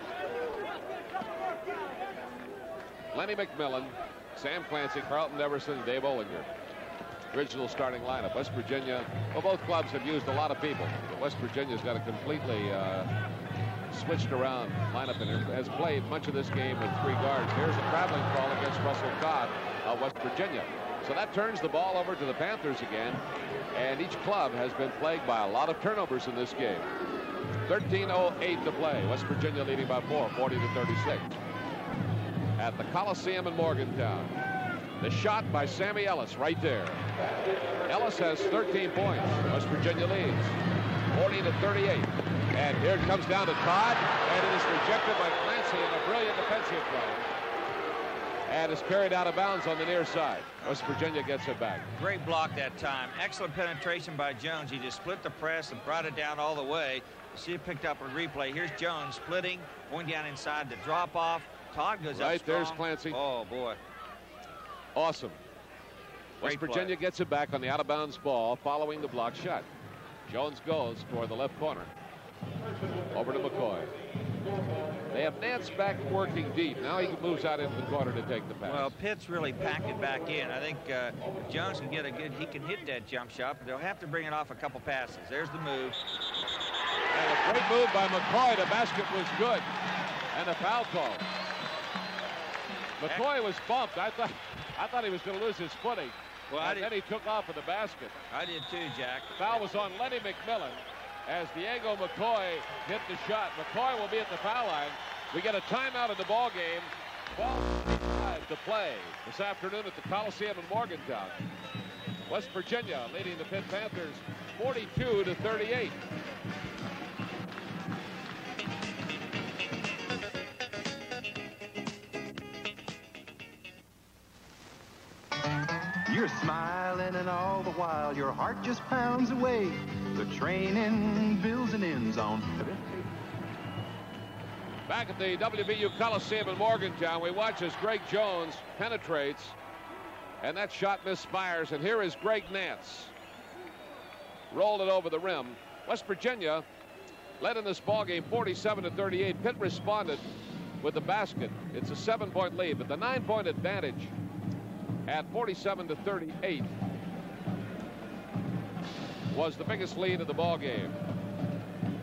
Lenny McMillan, Sam Clancy, Carlton Neverson, and Dave Olinger. Original starting lineup. West Virginia, well, both clubs have used a lot of people. But West Virginia's got a completely uh, switched around lineup and has played much of this game with three guards. Here's a traveling call against Russell Todd of West Virginia. So that turns the ball over to the Panthers again. And each club has been plagued by a lot of turnovers in this game. 13.08 to play. West Virginia leading by four, 40 to 36. At the Coliseum in Morgantown. The shot by Sammy Ellis right there. Ellis has 13 points. West Virginia leads 40 to 38. And here it comes down to Todd, and it is rejected by Clancy in a brilliant defensive play. And is carried out of bounds on the near side. West Virginia gets it back. great block that time. Excellent penetration by Jones. He just split the press and brought it down all the way. See it picked up a replay. Here's Jones splitting, going down inside the drop off. Todd goes Right, up strong. there's Clancy. Oh boy. Awesome. West Great play. Virginia gets it back on the out-of-bounds ball following the block shot. Jones goes toward the left corner. Over to McCoy. They have Nance back working deep. Now he moves out into the corner to take the pass. Well, Pitt's really packed it back in. I think uh, Jones can get a good, he can hit that jump shot, but they'll have to bring it off a couple passes. There's the move. And a great move by McCoy. The basket was good. And a foul call. McCoy was bumped. I thought I thought he was going to lose his footing. Well, and then he took off with the basket. I did too, Jack. The foul was on Lenny McMillan as Diego McCoy hit the shot. McCoy will be at the foul line. We get a timeout in the ball game. 12 to play this afternoon at the Coliseum in Morgantown. West Virginia leading the Pitt Panthers 42 to 38. You're smiling and all the while your heart just pounds away. The training builds and ends on Back at the WVU Coliseum in Morgantown, we watch as Greg Jones penetrates, and that shot misfires. And here is Greg Nance. Rolled it over the rim. West Virginia led in this ball game 47 to 38. Pitt responded with the basket. It's a seven-point lead, but the nine-point advantage at 47 to 38 was the biggest lead of the ball game.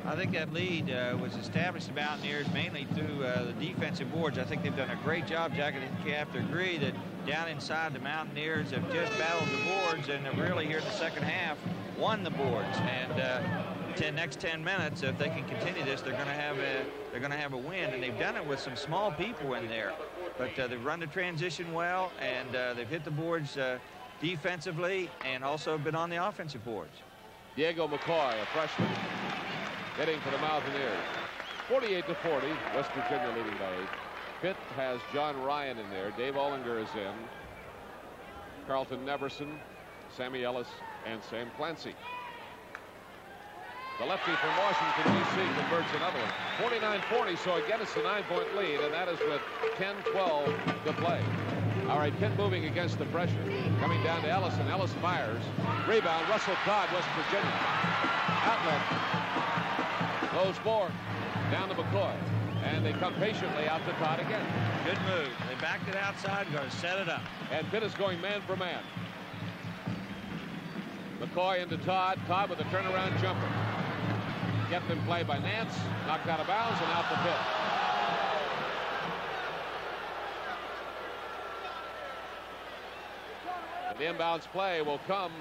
I think that lead uh, was established the Mountaineers mainly through uh, the defensive boards. I think they've done a great job, Jack. Think you have to agree that down inside the Mountaineers have just battled the boards and have really here in the second half won the boards. And uh, 10 next 10 minutes, if they can continue this, they're going to have a they're going to have a win. And they've done it with some small people in there, but uh, they've run the transition well and uh, they've hit the boards uh, defensively and also been on the offensive boards. Diego McCoy, a freshman, hitting for the Mountaineers. 48 to 40, West Virginia leading by eight. Pitt has John Ryan in there. Dave Olinger is in. Carlton Neverson, Sammy Ellis, and Sam Clancy. The lefty from Washington, D.C. converts another one. 49-40, so again it's a nine-point lead, and that is with 10-12 to play. All right, Pitt moving against the pressure. Coming down to Ellison. Ellis fires. Rebound, Russell Todd, West Virginia. Outlet. Goes four. Down to McCoy. And they come patiently out to Todd again. Good move. They backed it outside, going to set it up. And Pitt is going man for man. McCoy into Todd. Todd with a turnaround jumper. Kept in play by Nance. Knocked out of bounds and out the Pitt. The inbounds play will come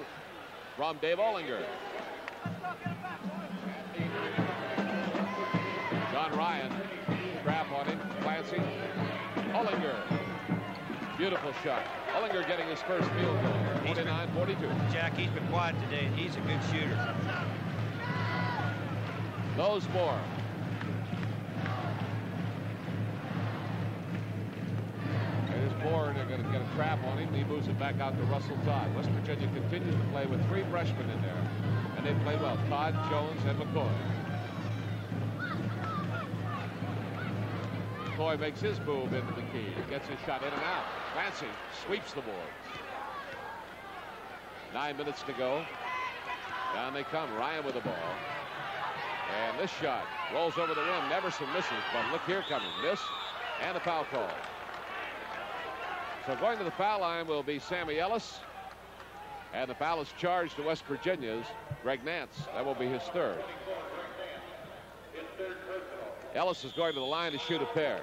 from Dave Olinger. John Ryan, trap on him, Clancy. Olinger, beautiful shot. Olinger getting his first field goal, 49-42. Jack, he's been quiet today, and he's a good shooter. Those four. There's Moore, they're going to get a trap on him. He moves it back out to Russell Todd. West Virginia continues to play with three freshmen in there, and they play well. Todd, Jones, and McCoy. McCoy makes his move into the key. Gets his shot in and out. Clancy sweeps the board. Nine minutes to go. Down they come. Ryan with the ball. And this shot rolls over the rim. Neverson misses, but look here coming. Miss and a foul call. So going to the foul line will be Sammy Ellis. And the foul is charged to West Virginia's Greg Nance. That will be his third. Ellis is going to the line to shoot a pair.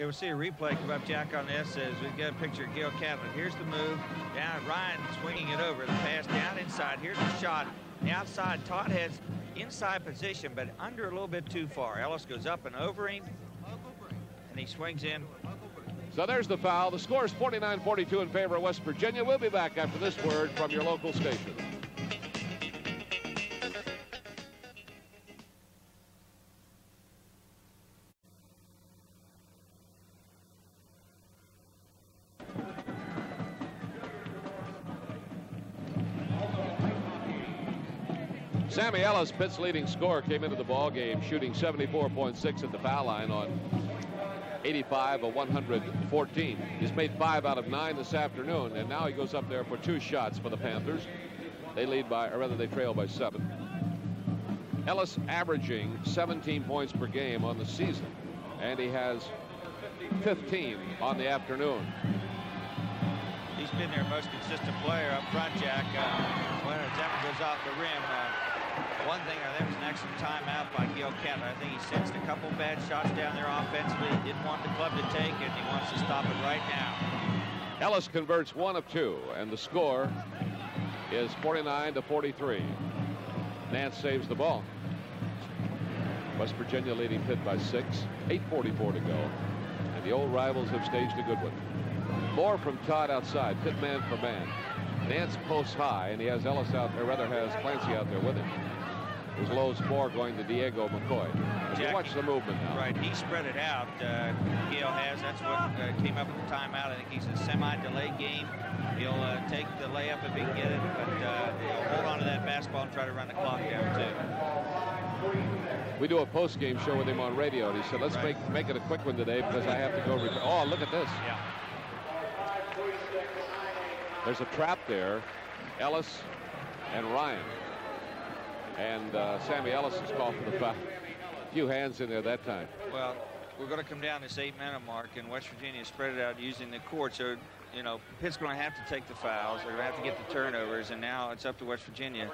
Okay, we'll see a replay come up, Jack, on this as we've got a picture of Gale Catlett. Here's the move. Down, Ryan swinging it over. The pass down inside. Here's the shot. The outside, Todd has inside position, but under a little bit too far. Ellis goes up and over him, and he swings in. So there's the foul. The score is 49-42 in favor of West Virginia. We'll be back after this word from your local station. Sammy Ellis, Pitt's leading scorer, came into the ball game shooting 74.6 at the foul line on 85 of 114. He's made five out of nine this afternoon, and now he goes up there for two shots for the Panthers. They lead by, or rather, they trail by seven. Ellis averaging 17 points per game on the season, and he has 15 on the afternoon. He's been their most consistent player up front, Jack. Uh, when ever goes off the rim, uh, one thing, uh, there was an excellent timeout by Gale Catlett. I think he sensed a couple bad shots down there offensively. He didn't want the club to take it. He wants to stop it right now. Ellis converts one of two, and the score is 49 to 43. Nance saves the ball. West Virginia leading Pitt by six. 8.44 to go. And the old rivals have staged a good one. More from Todd outside. Pitt man for man. Nance posts high, and he has Ellis out, there, rather has Clancy out there with him. is Lowes Moore going to Diego McCoy. Jack- watch the movement now. Right, he spread it out. Uh, Gale has. That's what uh, came up at the timeout. I think he's a semi-delayed game. He'll uh, take the layup if he can get it, but uh, he'll hold on to that basketball and try to run the clock down too. We do a post-game show with him on radio, and he said, "Let's Right. make make it a quick one today because I have to go." Oh, look at this! Yeah. There's a trap there. Ellis and Ryan, and uh, Sammy Ellis is called for the foul. Few hands in there that time. Well, we're going to come down this eight-minute mark, and West Virginia spread it out using the court. So, you know, Pitt's going to have to take the fouls. They're going to have to get the turnovers, and now it's up to West Virginia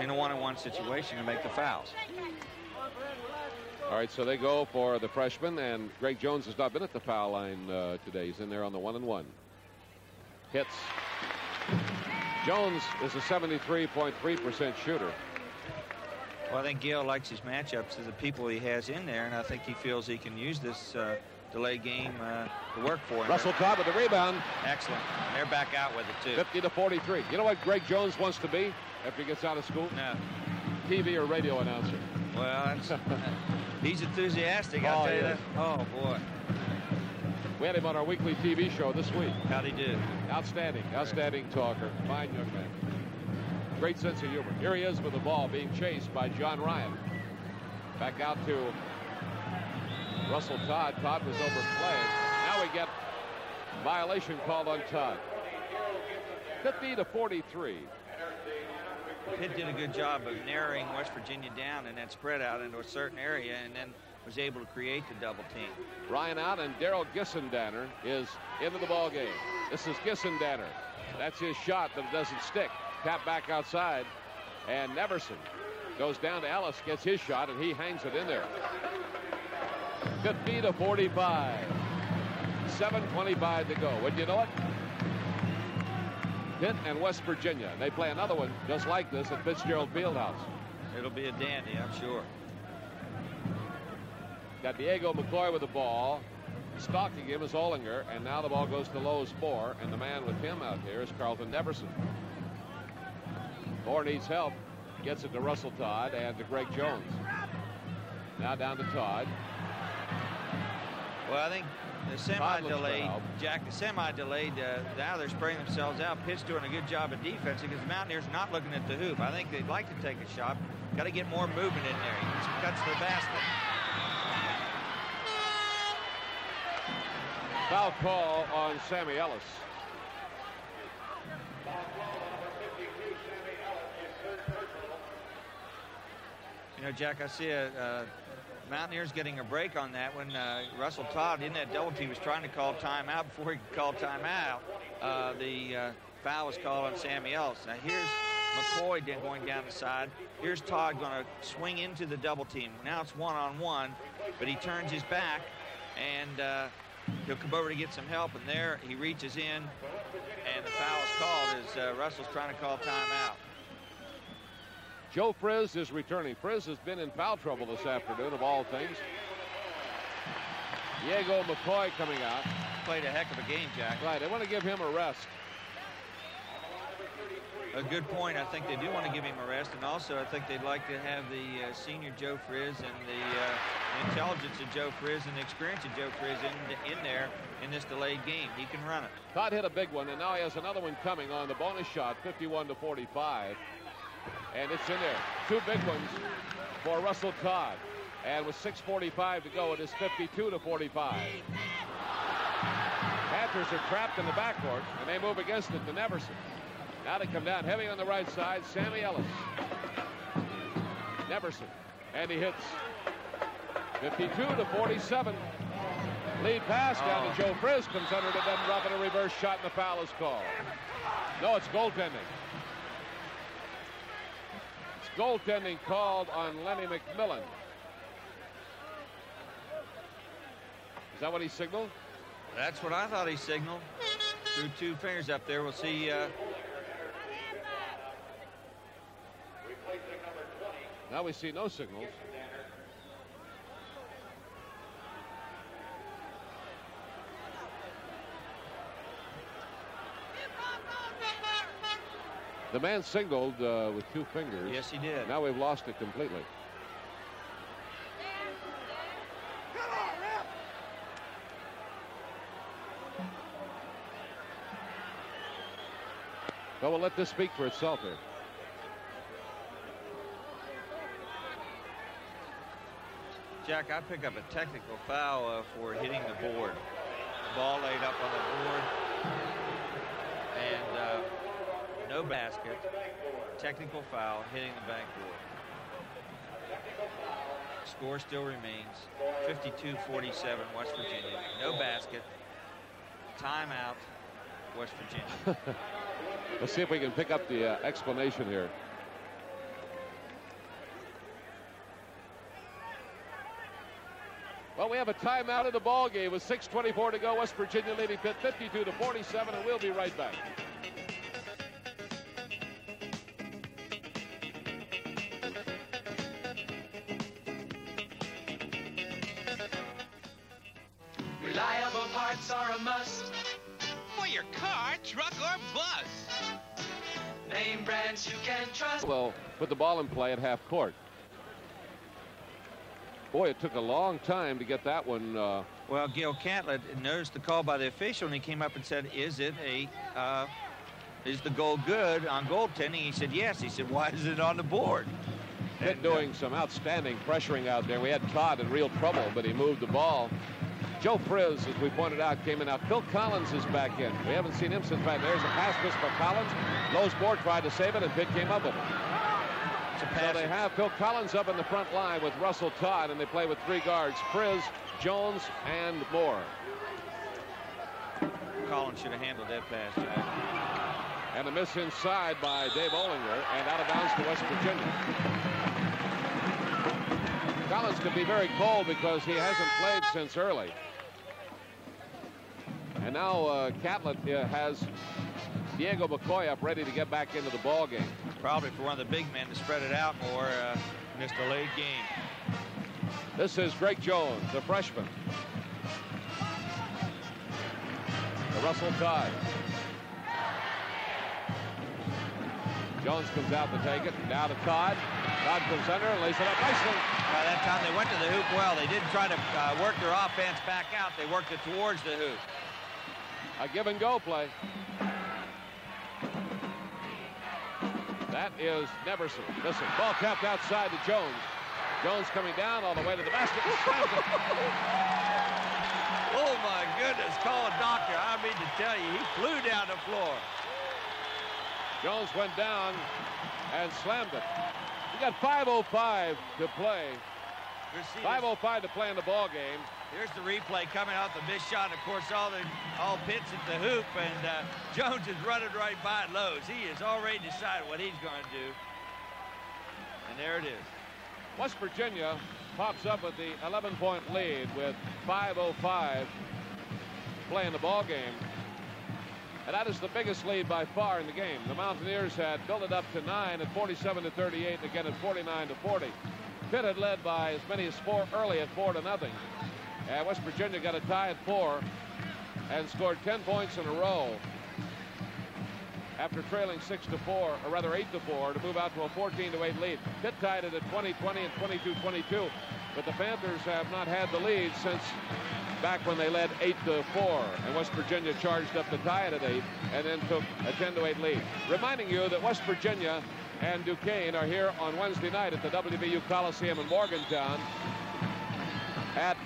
in a one-on-one situation to make the fouls. All right, so they go for the freshman, and Greg Jones has not been at the foul line uh, today. He's in there on the one and one. Hits. Jones is a 73.3% shooter. Well, I think Gale likes his matchups as the people he has in there, and I think he feels he can use this uh, delay game uh, to work for him. Russell Cobb with the rebound. Excellent. And they're back out with it, too. 50 to 43. You know what Greg Jones wants to be after he gets out of school? No. TV or radio announcer. Well, that's, he's enthusiastic, I'll Oh, tell you yes. that. Oh, boy. We had him on our weekly TV show this week. How'd he do? Outstanding, outstanding talker. Fine young man. Great sense of humor. Here he is with the ball being chased by John Ryan. Back out to Russell Todd. Todd was overplayed. Now we get violation called on Todd. 50 to 43. Pitt did a good job of narrowing West Virginia down and then spread out into a certain area and then was able to create the double team. Ryan out and Daryl Gissendanner is into the ball game. This is Gissendanner. That's his shot, but it doesn't stick. Tap back outside, and Neverson goes down to Ellis, gets his shot, and he hangs it in there. 50 to 45. 7.25 to go. Wouldn't you know it? Pitt and West Virginia. They play another one just like this at Fitzgerald Fieldhouse. It'll be a dandy, I'm sure. Got Diego McCoy with the ball. Stalking him is Olinger, and now the ball goes to Lowes Moore, and the man with him out here is Carlton Neverson. Moore needs help. Gets it to Russell Todd and to Greg Jones. Now down to Todd. Well, I think the semi-delayed. Jack, the semi-delayed, uh, now they're spraying themselves out. Pitt's doing a good job of defense because the Mountaineers are not looking at the hoop. I think they'd like to take a shot. Got to get more movement in there. He cuts to the basket. Foul call on Sammy Ellis. You know, Jack, I see a, uh Mountaineers getting a break on that when uh, Russell Todd in that double team was trying to call timeout before he could call timeout. Uh, the uh, foul was called on Sammy Ellis. Now here's McCoy then going down the side. Here's Todd going to swing into the double team. Now it's one-on-one, but he turns his back and uh, he'll come over to get some help. And there he reaches in, and the foul is called as uh, Russell's trying to call timeout. Joe Fryz is returning. Fryz has been in foul trouble this afternoon, of all things. Diego McCoy coming out. Played a heck of a game, Jack. Right, they want to give him a rest. A good point. I think they do want to give him a rest, and also I think they'd like to have the uh, senior Joe Fryz and the uh, intelligence of Joe Fryz and the experience of Joe Fryz in, in there in this delayed game. He can run it. Todd hit a big one, and now he has another one coming on the bonus shot, 51 to 45. And it's in there. Two big ones for Russell Todd. And with 6.45 to go, it is 52 to 45. Panthers are trapped in the backcourt, and they move against it to Neverson. Now they come down heavy on the right side, Sammy Ellis. Neverson, and he hits 52 to 47. Lead pass down to Joe Fryz, comes under to them, dropping a reverse shot, and the foul is called. No, it's goaltending. It's goaltending called on Lenny McMillan. Is that what he signaled? That's what I thought he signaled. Threw two fingers up there. We'll see. Uh, Now we see no signals. The man signaled uh, with two fingers. Yes, he did. Now we've lost it completely. Well, we'll let this speak for itself here. Jack, I pick up a technical foul uh, for hitting the board. Ball laid up on the board. And uh, no basket. Technical foul hitting the backboard. Score still remains 52-47 West Virginia. No basket. Timeout West Virginia. Let's see if we can pick up the uh, explanation here. Well, we have a timeout in the ball game with 6:24 to go. West Virginia leading Pitt 52 to 47, and we'll be right back. Reliable parts are a must. For your car, truck, or bus. Name brands you can trust. Well, put the ball in play at half court. Boy, it took a long time to get that one. Uh, Well, Gale Catlett noticed the call by the official, and he came up and said, "Is it a, uh, is the goal good on goaltending?" He said, "Yes." He said, "Why is it on the board?" Pitt doing some outstanding pressuring out there. We had Todd in real trouble, but he moved the ball. Joe Fryz, as we pointed out, came in out. Phil Collins is back in. We haven't seen him since back. There's a pass miss for Collins. Lowes Moore tried to save it, and Pitt came up with it. So they have Phil Collins up in the front line with Russell Todd, and they play with three guards, Fryz, Jones, and Moore. Collins should have handled that pass, Jack. And a miss inside by Dave Olinger, and out of bounds to West Virginia. Collins could be very cold because he hasn't played since early. And now uh, Catlett uh, has Diego McCoy up ready to get back into the ball game. Probably for one of the big men to spread it out more. Uh, missed a late game. This is Greg Jones, the freshman. The Russell Todd. Jones comes out to take it. Now to Todd. Todd comes under and lays it up nicely. By that time, they went to the hoop well. They didn't try to uh, work their offense back out. They worked it towards the hoop. A give and go play. That is Neverson. Listen, ball tapped outside to Jones. Jones coming down all the way to the basket. Oh my goodness, call a doctor. I mean to tell you, he flew down the floor. Jones went down and slammed it. We got 5.05 to play. 5.05 to play in the ball game. Here's the replay coming out the missed shot. Of course, all the all Pitt's at the hoop, and uh, Jones is running right by Lowes. He has already decided what he's going to do. And there it is. West Virginia pops up with the 11-point lead with 5.05 playing the ball game. And that is the biggest lead by far in the game. The Mountaineers had built it up to 9 at 47 to 38 and again at 49 to 40. Pitt had led by as many as four early at 4 to nothing. And West Virginia got a tie at 4 and scored 10 points in a row after trailing 6 to 4, or rather 8 to 4, to move out to a 14 to 8 lead. Pitt tied it at 20 20 and 22 22, but the Panthers have not had the lead since back when they led 8 to 4, and West Virginia charged up to tie at 8 and then took a 10 to 8 lead. Reminding you that West Virginia and Duquesne are here on Wednesday night at the WVU Coliseum in Morgantown at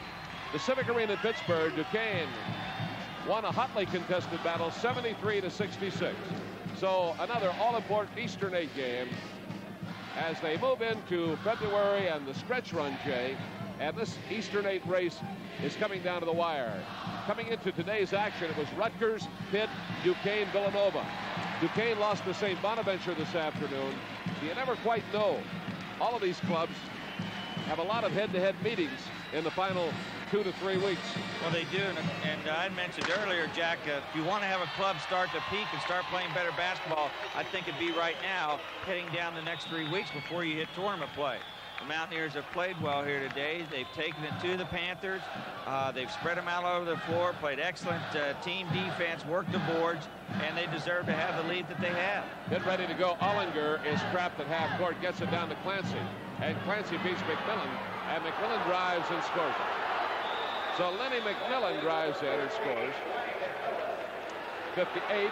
the Civic Arena in Pittsburgh. Duquesne won a hotly contested battle 73 to 66. So another all-important Eastern 8 game as they move into February and the stretch run, Jay. And this Eastern 8 race is coming down to the wire. Coming into today's action, it was Rutgers, Pitt, Duquesne, Villanova. Duquesne lost to St. Bonaventure this afternoon. You never quite know. All of these clubs have a lot of head-to-head meetings in the final two to three weeks. Well, they do, and, and uh, I mentioned earlier, Jack, uh, if you want to have a club start to peak and start playing better basketball, I think it'd be right now, heading down the next three weeks before you hit tournament play. The Mountaineers have played well here today. They've taken it to the Panthers. Uh, they've spread them out all over the floor, played excellent uh, team defense, worked the boards, and they deserve to have the lead that they have. Get ready to go. Olinger is trapped at half court, gets it down to Clancy. And Clancy beats McMillan, and McMillan drives and scores it. So Lenny McMillan drives in and scores. 58 to 49.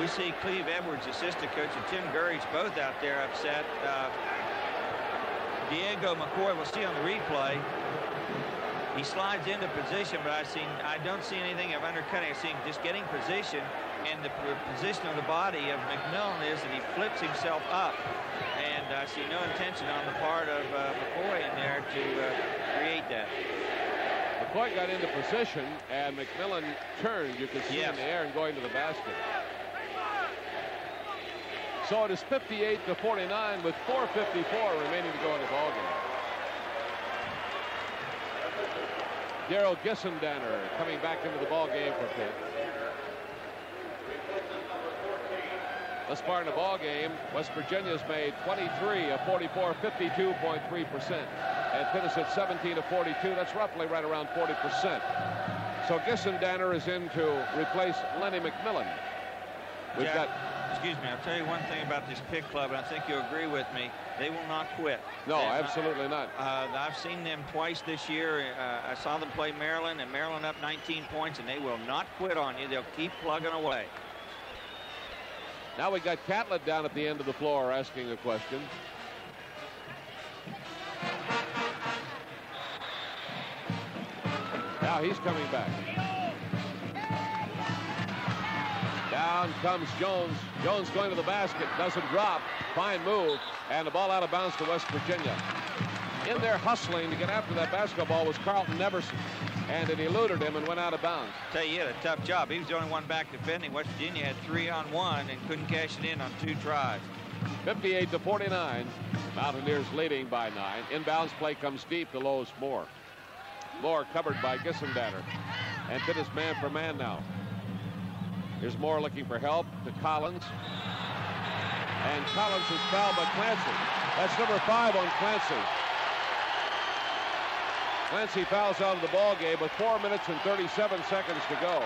We see Cleve Edwards, assistant coach, and Tim Grgurich both out there upset. Uh, Diego McCoy, we'll see on the replay. He slides into position, but I seen I don't see anything of undercutting. I see him just getting position, and the position of the body of McMillan is that he flips himself up, and I see no intention on the part of uh, McCoy in there to uh, create that. McCoy got into position, and McMillan turned. You can see Yes. in the air and going to the basket. So it is 58 to 49 with 4.54 remaining to go in the ballgame. Daryl Gissendanner coming back into the ballgame for Pitt. Thus far in the ball game, West Virginia's made 23 of 44, 52.3%. And Pitt is at 17 of 42. That's roughly right around 40%. So Gissendanner is in to replace Lenny McMillan. We've Jack, got Excuse me, I'll tell you one thing about this Pitt club, and I think you'll agree with me. They will not quit. No, They're not- absolutely not. Uh, I've seen them twice this year. Uh, I saw them play Maryland, and Maryland up 19 points, and they will not quit on you. They'll keep plugging away. Now we got Catlett down at the end of the floor asking a question. Now he's coming back. Down comes Jones. Jones going to the basket. Doesn't drop. Fine move. And the ball out of bounds to West Virginia. In there hustling to get after that basketball was Carlton Neverson. And it eluded him and went out of bounds. Tell you, he had a tough job. He was the only one back defending. West Virginia had three on one and couldn't cash it in on two tries. 58 to 49. Mountaineers leading by nine. Inbounds play comes deep to Lowes Moore. Moore covered by Gissendanner. And Pitt is man for man now. Here's Moore looking for help to Collins. And Collins is fouled by Clancy. That's number five on Clancy. Clancy fouls out of the ball game with four minutes and 37 seconds to go.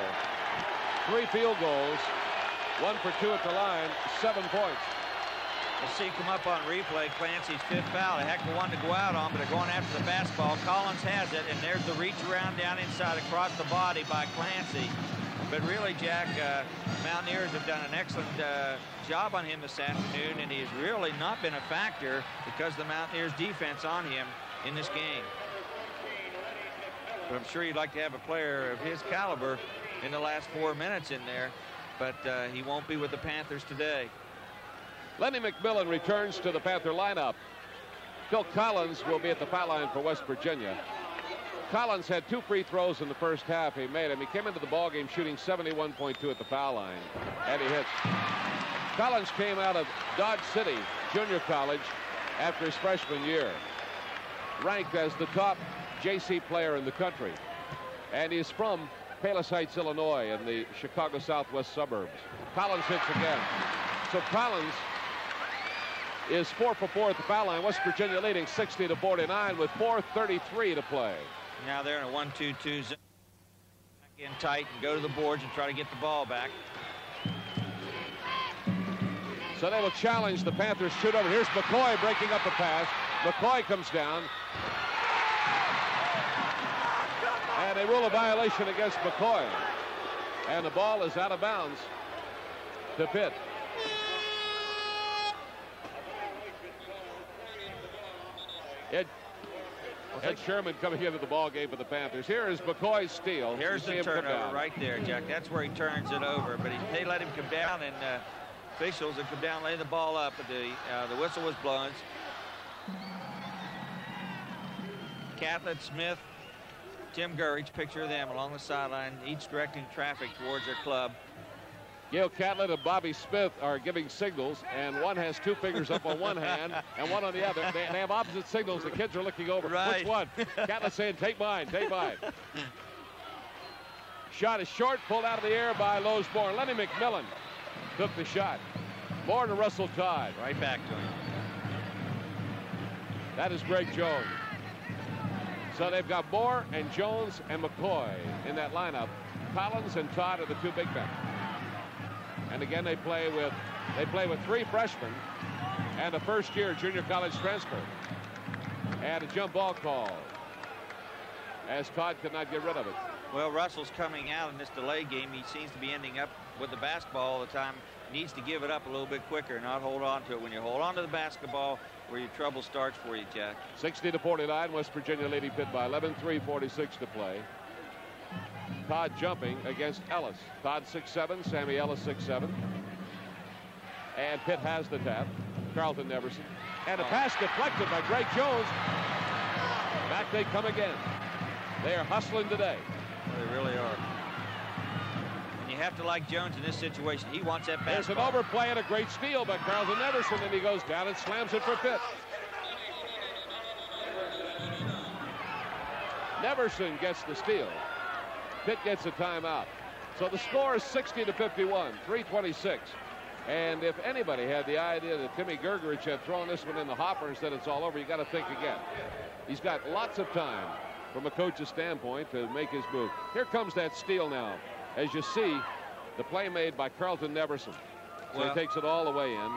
Three field goals, one for two at the line, seven points. We'll see come up on replay. Clancy's fifth foul. A heck of a one to go out on, but they're going after the basketball. Collins has it, and there's the reach around down inside across the body by Clancy. But really, Jack, uh, Mountaineers have done an excellent uh, job on him this afternoon, and he has really not been a factor because the Mountaineers' defense on him in this game. But I'm sure you'd like to have a player of his caliber in the last four minutes in there, but uh, he won't be with the Panthers today. Lenny McMillan returns to the Panther lineup. Phil Collins will be at the foul line for West Virginia. Collins had two free throws in the first half. He made them. He came into the ballgame shooting 71.2 at the foul line, and he hits. Collins came out of Dodge City Junior College after his freshman year, ranked as the top JC player in the country, and he's from Palos Heights, Illinois, in the Chicago southwest suburbs. Collins hits again. So Collins is four for four at the foul line. West Virginia leading 60 to 49 with 4:33 to play. Now they're in a 1-2-2 zone. Back in tight and go to the boards and try to get the ball back. So they will challenge the Panthers shoot over. Here's McCoy breaking up the pass. McCoy comes down. And they rule a violation against McCoy. And the ball is out of bounds to Pitt. Ed, Ed Scheuermann coming into the ball game for the Panthers. Here is McCoy's steal. Here's the turnover right there, Jack. That's where he turns it over. But he, they let him come down, and uh, officials have come down, lay the ball up, but the uh, the whistle was blown. Catlett, Smith, Tim Grgurich, picture of them along the sideline, each directing traffic towards their club. Gail Catlett and Bobby Smith are giving signals, and one has two fingers up on one hand and one on the other. They, they have opposite signals. The kids are looking over. Right. Which one? Catlett saying, take mine, take mine. Shot is short, pulled out of the air by Lowes Moore. Lenny McMillan took the shot. More to Russell Todd. Right back to him. That is Greg Jones. So they've got Moore and Jones and McCoy in that lineup. Collins and Todd are the two big men. And again, they play with they play with three freshmen and a first-year junior college transfer. And a jump ball call as Todd could not get rid of it. Well, Russell's coming out in this delay game. He seems to be ending up with the basketball all the time. Needs to give it up a little bit quicker, not hold on to it. When you hold on to the basketball, where your trouble starts for you, Jack. 60 to 49, West Virginia leading Pitt by 11, 346 to play. Todd jumping against Ellis. Todd 6'7", Sammy Ellis 6'7". And Pitt has the tap. Carlton Neverson. And a oh. pass deflected by Greg Jones. Back they come again. They are hustling today. They really are. You have to like Jones in this situation. He wants that There's an overplay and a great steal by Carlton Neverson, and he goes down and slams it for Pitt. Neverson gets the steal. Pitt gets a timeout. So the score is 60 to 51, 326. And if anybody had the idea that Timmy Grgurich had thrown this one in the hopper and said it's all over, you got to think again. He's got lots of time from a coach's standpoint to make his move. Here comes that steal now. As you see, the play made by Carlton Neverson. So Well- he takes it all the way in.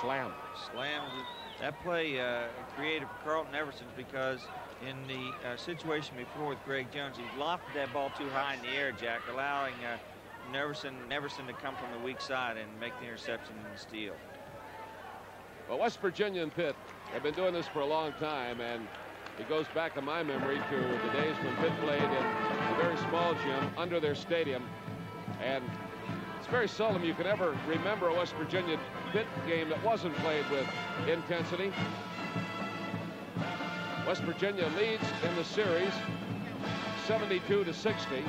Slam. Slams it. That play uh, created for Carlton Neverson's because in the uh, situation before with Greg Jones, he lofted that ball too high in the air, Jack, allowing uh, Neverson, Neverson to come from the weak side and make the interception and steal. Well, West Virginia and Pitt have been doing this for a long time, and it goes back in my memory to the days when Pitt played in a very small gym under their stadium. And it's very seldom you can ever remember a West Virginia Pitt game that wasn't played with intensity. West Virginia leads in the series 72 to 60.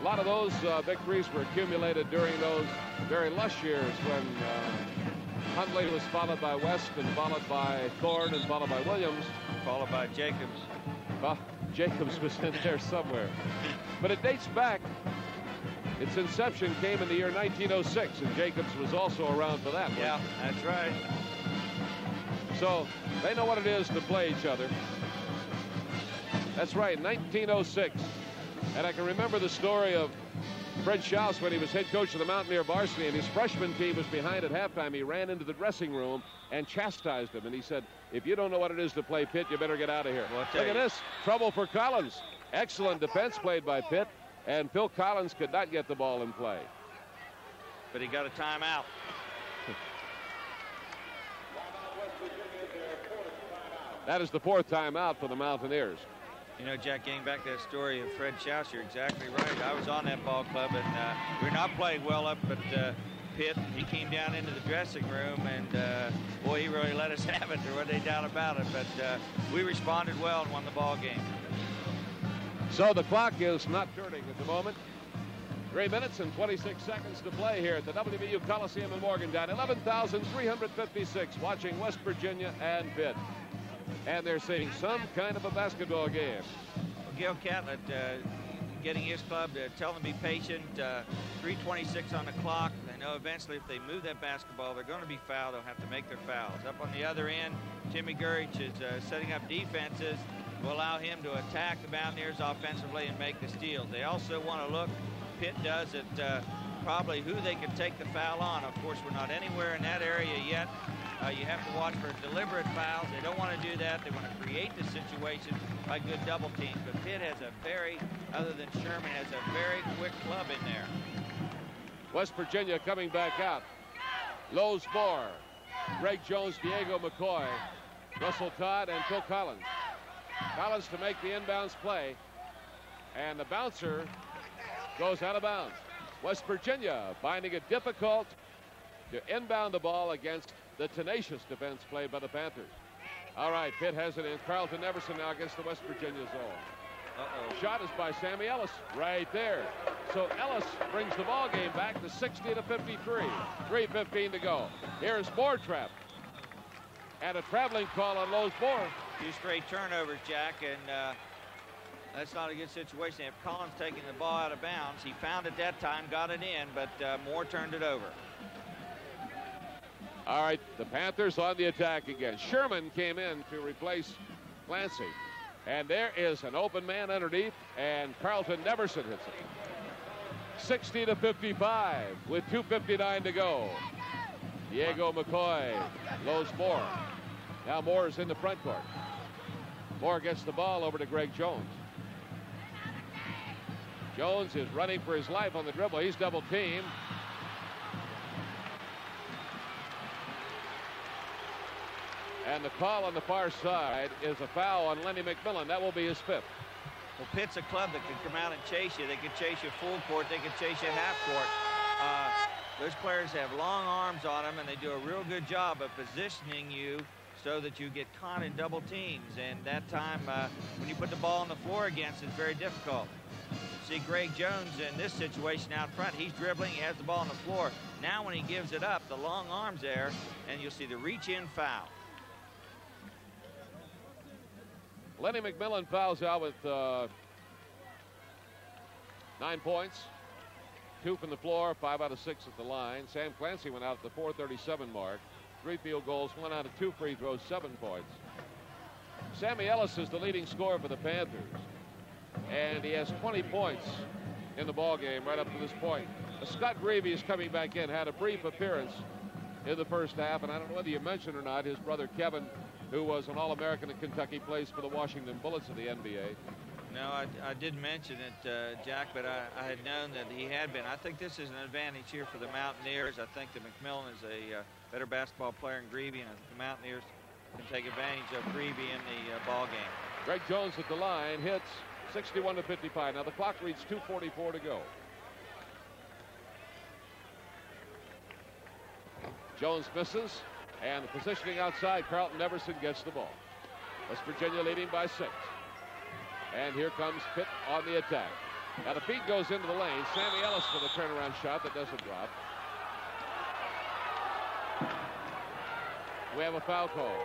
A lot of those uh, victories were accumulated during those very lush years when uh, Hundley was followed by West and followed by Thorn and followed by Williams. Followed by Jacobs. Well, Jacobs was in there somewhere. But it dates back. Its inception came in the year 1906, and Jacobs was also around for that. Yeah, that's right. So they know what it is to play each other. That's right, 1906. And I can remember the story of Fred Schaus when he was head coach of the Mountaineer varsity and his freshman team was behind at halftime. He ran into the dressing room and chastised him. And he said, if you don't know what it is to play Pitt, you better get out of here. Well, Look at you. this. Trouble for Collins. Excellent defense played by Pitt. And Phil Collins could not get the ball in play. But he got a timeout. That is the fourth timeout for the Mountaineers. You know, Jack, getting back to that story of Fred Schaus, you're exactly right. I was on that ball club, and uh, we're not playing well up at uh, Pitt. He came down into the dressing room, and uh, boy, he really let us have it. There was no doubt about it. But uh, we responded well and won the ball game. So the clock is not turning at the moment. Three minutes and 26 seconds to play here at the WVU Coliseum in Morgantown. 11,356 watching West Virginia and Pitt. And they're seeing some kind of a basketball game. Well, Gale Catlett uh, getting his club to tell them to be patient. Uh, 326 on the clock. They know eventually if they move that basketball, they're going to be fouled. They'll have to make their fouls. Up on the other end, Timmy Grgurich is uh, setting up defenses to allow him to attack the Mountaineers offensively and make the steals. They also want to look, Pitt does, at uh, probably who they can take the foul on. Of course, we're not anywhere in that area yet. Uh, you have to watch for deliberate fouls. They don't want to do that. They want to create the situation by good double teams. But Pitt has a very, other than Scheuermann, has a very quick club in there. West Virginia coming back out. Lowes Moore, Greg Jones, Diego McCoy, Russell Todd, and Phil Collins. Collins to make the inbounds play. And the bouncer goes out of bounds. West Virginia finding it difficult to inbound the ball against the tenacious defense played by the Panthers. All right, Pitt has it in. Carlton Neverson now against the West Virginia zone. Uh-oh. Shot is by Sammy Ellis right there. So Ellis brings the ball game back to 60 to 53. 3.15 to go. Here's Moore trap. And a traveling call on Lowes Moore. Two straight turnovers, Jack, and uh, That's not a good situation. If Collins taking the ball out of bounds, he found it that time, got it in, but uh, Moore turned it over. All right, the Panthers on the attack again. Scheuermann came in to replace Clancy. And there is an open man underneath, and Carlton Neverson hits it. 60 to 55 with 2.59 to go. Diego McCoy Lowes Moore. Now Moore is in the front court. Moore gets the ball over to Greg Jones. Jones is running for his life on the dribble. He's double teamed. And the call on the far side is a foul on Lenny McMillan. That will be his fifth. Well, Pitt's a club that can come out and chase you. They can chase you full court. They can chase you half court. Uh, those players have long arms on them, and they do a real good job of positioning you so that you get caught in double teams. And that time, uh, when you put the ball on the floor against, it's very difficult. See Greg Jones in this situation out front. He's dribbling. He has the ball on the floor. Now when he gives it up, the long arms there, and you'll see the reach-in foul. Lenny McMillan fouls out with uh, nine points. Two from the floor, five out of six at the line. Sam Clancy went out at the 437 mark. Three field goals, one out of two free throws, seven points. Sammy Ellis is the leading scorer for the Panthers. And he has 20 points in the ball game right up to this point. Scott Grevey is coming back in, had a brief appearance in the first half, and I don't know whether you mentioned or not, his brother Kevin who was an All-American at Kentucky, plays for the Washington Bullets of the NBA. No, I, I did mention it, uh, Jack, but I, I, had known that he had been. I think this is an advantage here for the Mountaineers. I think that McMillan is a uh, better basketball player than Grevey, and the Mountaineers can take advantage of Grevey in the uh, ball game. Greg Jones at the line hits 61 to 55. Now the clock reads 2:44 to go. Jones misses. And the positioning outside, Carlton Neverson gets the ball. West Virginia leading by six. And here comes Pitt on the attack. Now the feed goes into the lane. Sammy Ellis with a turnaround shot that doesn't drop. We have a foul call.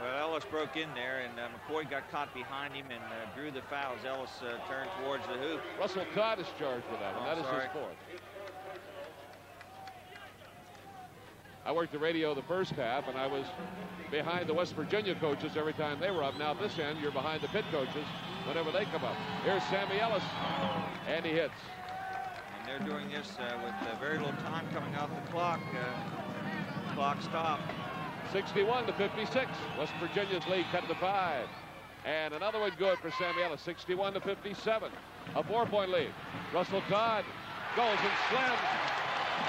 Well, Ellis broke in there, and uh, McCoy got caught behind him and uh, drew the foul as Ellis uh, turned towards the hoop. Russell Todd is charged with that, and oh, that is his fourth. I worked the radio the first half, and I was behind the West Virginia coaches every time they were up. Now at this end, you're behind the Pitt coaches whenever they come up. Here's Sammy Ellis, and he hits. And they're doing this uh, with uh, very little time coming off the clock. Uh, clock stop. 61 to 56. West Virginia's lead cut to five. And another one good for Sammy Ellis, 61 to 57. A four-point lead. Russell Todd goes and slams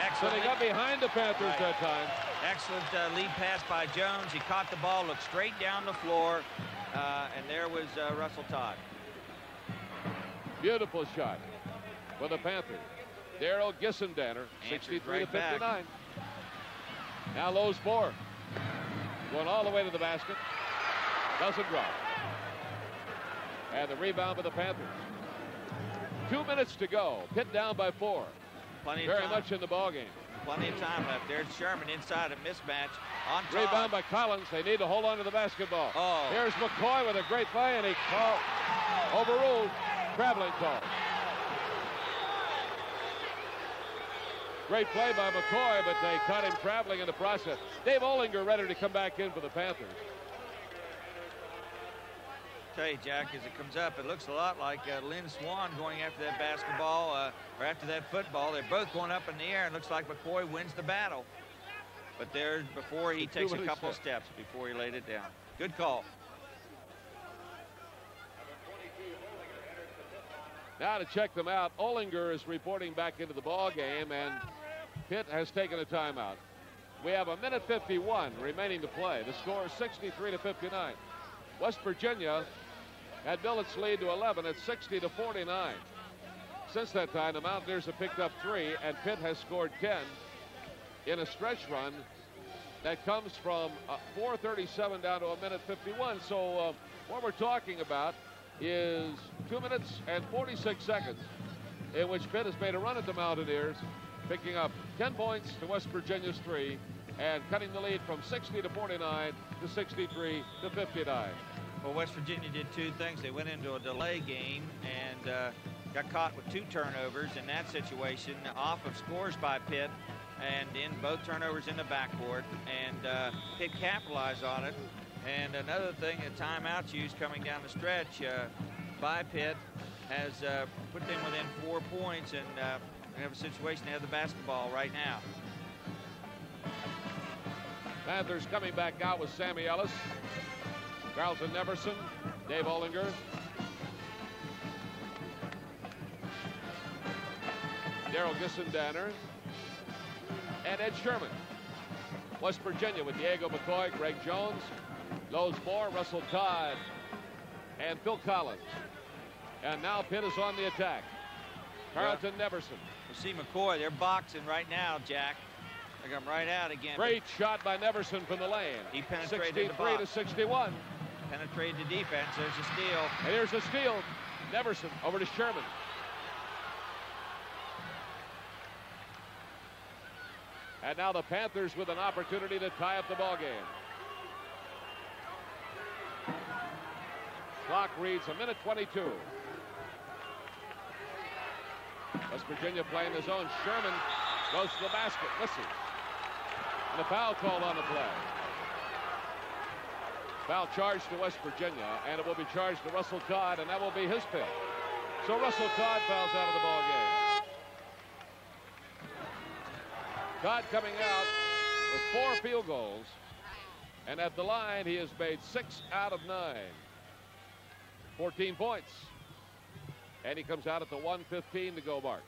Excellent. So they got behind the Panthers right. that time. Excellent uh, lead pass by Jones. He caught the ball, looked straight down the floor, uh, and there was uh, Russell Todd. Beautiful shot for the Panthers. Daryl Gissendanner, 63 right to 59. Back. Now Lowe's four. Going all the way to the basket. Doesn't drop. And the rebound for the Panthers. Two minutes to go. Pitt down by four. Plenty Very time. much in the ball game. Plenty of time left. There's Sherman inside a mismatch. On top. Rebound by Collins. They need to hold on to the basketball. Oh. Here's McCoy with a great play, and he called, overruled traveling call. Great play by McCoy, but they caught him traveling in the process. Dave Olinger ready to come back in for the Panthers. Tell you, Jack, as it comes up, it looks a lot like uh, Lynn Swann going after that basketball uh, after that football. They're both going up in the air, and looks like McCoy wins the battle. But there, before he takes a couple steps before he laid it down. Good call. Now to check them out, Olinger is reporting back into the ball game, and Pitt has taken a timeout. We have a minute 51 remaining to play. The score is 63 to 59. West Virginia had built its lead to 11 at 60 to 49. Since that time, the Mountaineers have picked up three, and Pitt has scored 10 in a stretch run that comes from uh, 437 down to a minute 51. So uh, what we're talking about is two minutes and 46 seconds in which Pitt has made a run at the Mountaineers, picking up 10 points to West Virginia's three and cutting the lead from 60 to 49 to 63 to 59. Well, West Virginia did two things. They went into a delay game and uh, got caught with two turnovers in that situation off of scores by Pitt and in both turnovers in the backcourt. And uh, Pitt capitalized on it. And another thing, the timeouts used coming down the stretch uh, by Pitt has uh, put them within four points. And uh, have a situation, they have the basketball right now. Panthers coming back out with Sammy Ellis, Carlton Neverson, Dave Olinger. Daryl Gissendanner, and Ed Sherman. West Virginia with Diego McCoy, Greg Jones, Lowes Moore, Russell Todd, and Phil Collins. And now Pitt is on the attack. Carlton Neverson. You see McCoy, they're boxing right now, Jack. They come right out again. Great shot by Neverson from the lane. He penetrated 63 the box. to 61. Penetrated the defense. There's a steal. And here's a steal. Neverson over to Sherman. And now the Panthers with an opportunity to tie up the ball game. Clock reads a minute 22. West Virginia playing the zone. Sherman goes to the basket, misses. And a foul called on the play. Foul charged to West Virginia, and it will be charged to Russell Todd, and that will be his pick. So Russell Todd fouls out of the ball game. Todd coming out with four field goals, and at the line he has made six out of nine. 14 points. And he comes out at the 115 to go mark.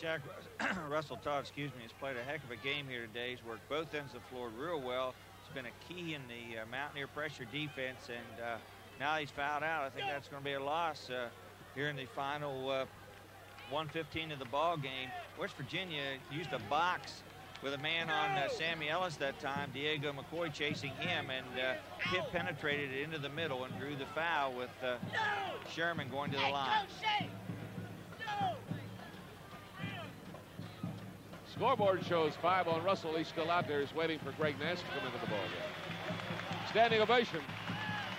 Jack Russell Todd, excuse me, has played a heck of a game here today. He's worked both ends of the floor real well. He's been a key in the uh, Mountaineer pressure defense, and uh, now he's fouled out. I think that's going to be a loss uh, here in the final uh, 115 of the ball game. West Virginia used a box with a man on uh, Sammy Ellis that time, Diego McCoy chasing him, and uh, Pitt penetrated it into the middle and drew the foul with uh, Sherman going to the line. Scoreboard shows five on Russell. He's still out there. He's waiting for Greg Nance to come into the ball game. Standing ovation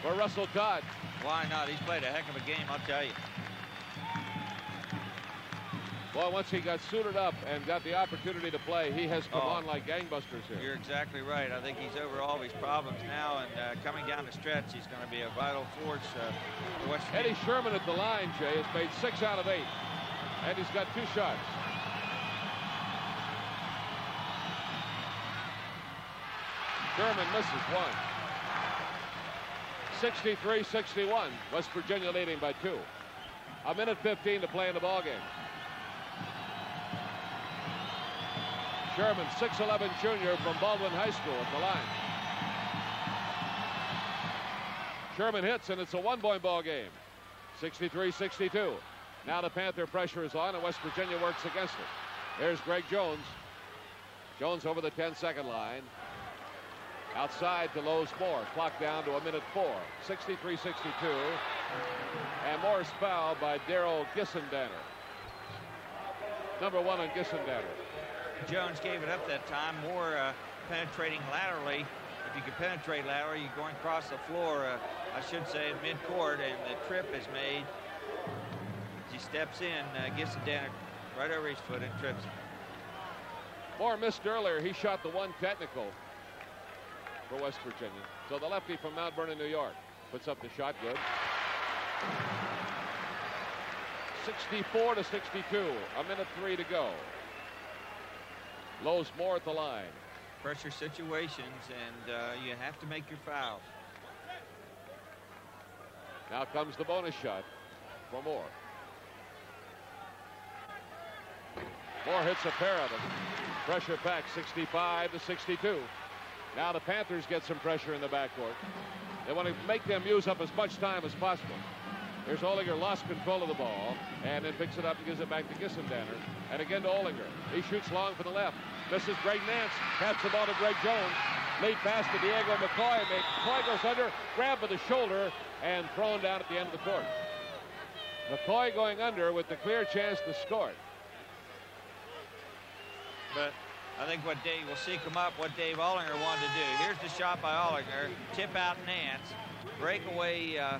for Russell Todd. Why not? He's played a heck of a game, I'll tell you. Boy, once he got suited up and got the opportunity to play, he has come Oh. on like gangbusters here. You're exactly right. I think he's over all these problems now, and uh, coming down the stretch, he's going to be a vital force uh, for West Virginia. Eddie Sherman at the line, Jay, has made six out of eight. And he's got two shots. Sherman misses one. 63-61. West Virginia leading by two. A minute 15 to play in the ball game. Sherman, 6'11 junior from Baldwin High School at the line. Sherman hits, and it's a one-point ball game. 63-62. Now the Panther pressure is on, and West Virginia works against it. Here's Greg Jones. Jones over the 10-second line. Outside to Lowes Moore. Clock down to a minute four. 63-62. And Moore's fouled by Daryl Gissendanner. Number one on Gissendanner. Jones gave it up that time. Moore uh, penetrating laterally. If you can penetrate laterally, you're going across the floor, uh, I should say, at midcourt, and the trip is made. He steps in, uh, gets it down right over his foot and trips him. Moore missed earlier. He shot the one technical for West Virginia. So the lefty from Mount Vernon, New York, puts up the shot good. 64 to 62. A minute three to go. Lowes Moore at the line. Pressure situations, and uh, you have to make your fouls. Now comes the bonus shot for Moore. Moore hits a pair of them. Pressure back 65 to 62. Now the Panthers get some pressure in the backcourt. They want to make them use up as much time as possible. Here's Olinger lost control of the ball and then picks it up and gives it back to Gissendanner. And again to Olinger. He shoots long from the left. Misses Greg Nance. Taps the ball to Greg Jones. Lead pass to Diego McCoy. McCoy goes under, grabbed by the shoulder, and thrown down at the end of the court. McCoy going under with the clear chance to score. But I think what Dave will see come up, what Dave Olinger wanted to do. Here's the shot by Olinger. Tip out Nance. breakaway uh,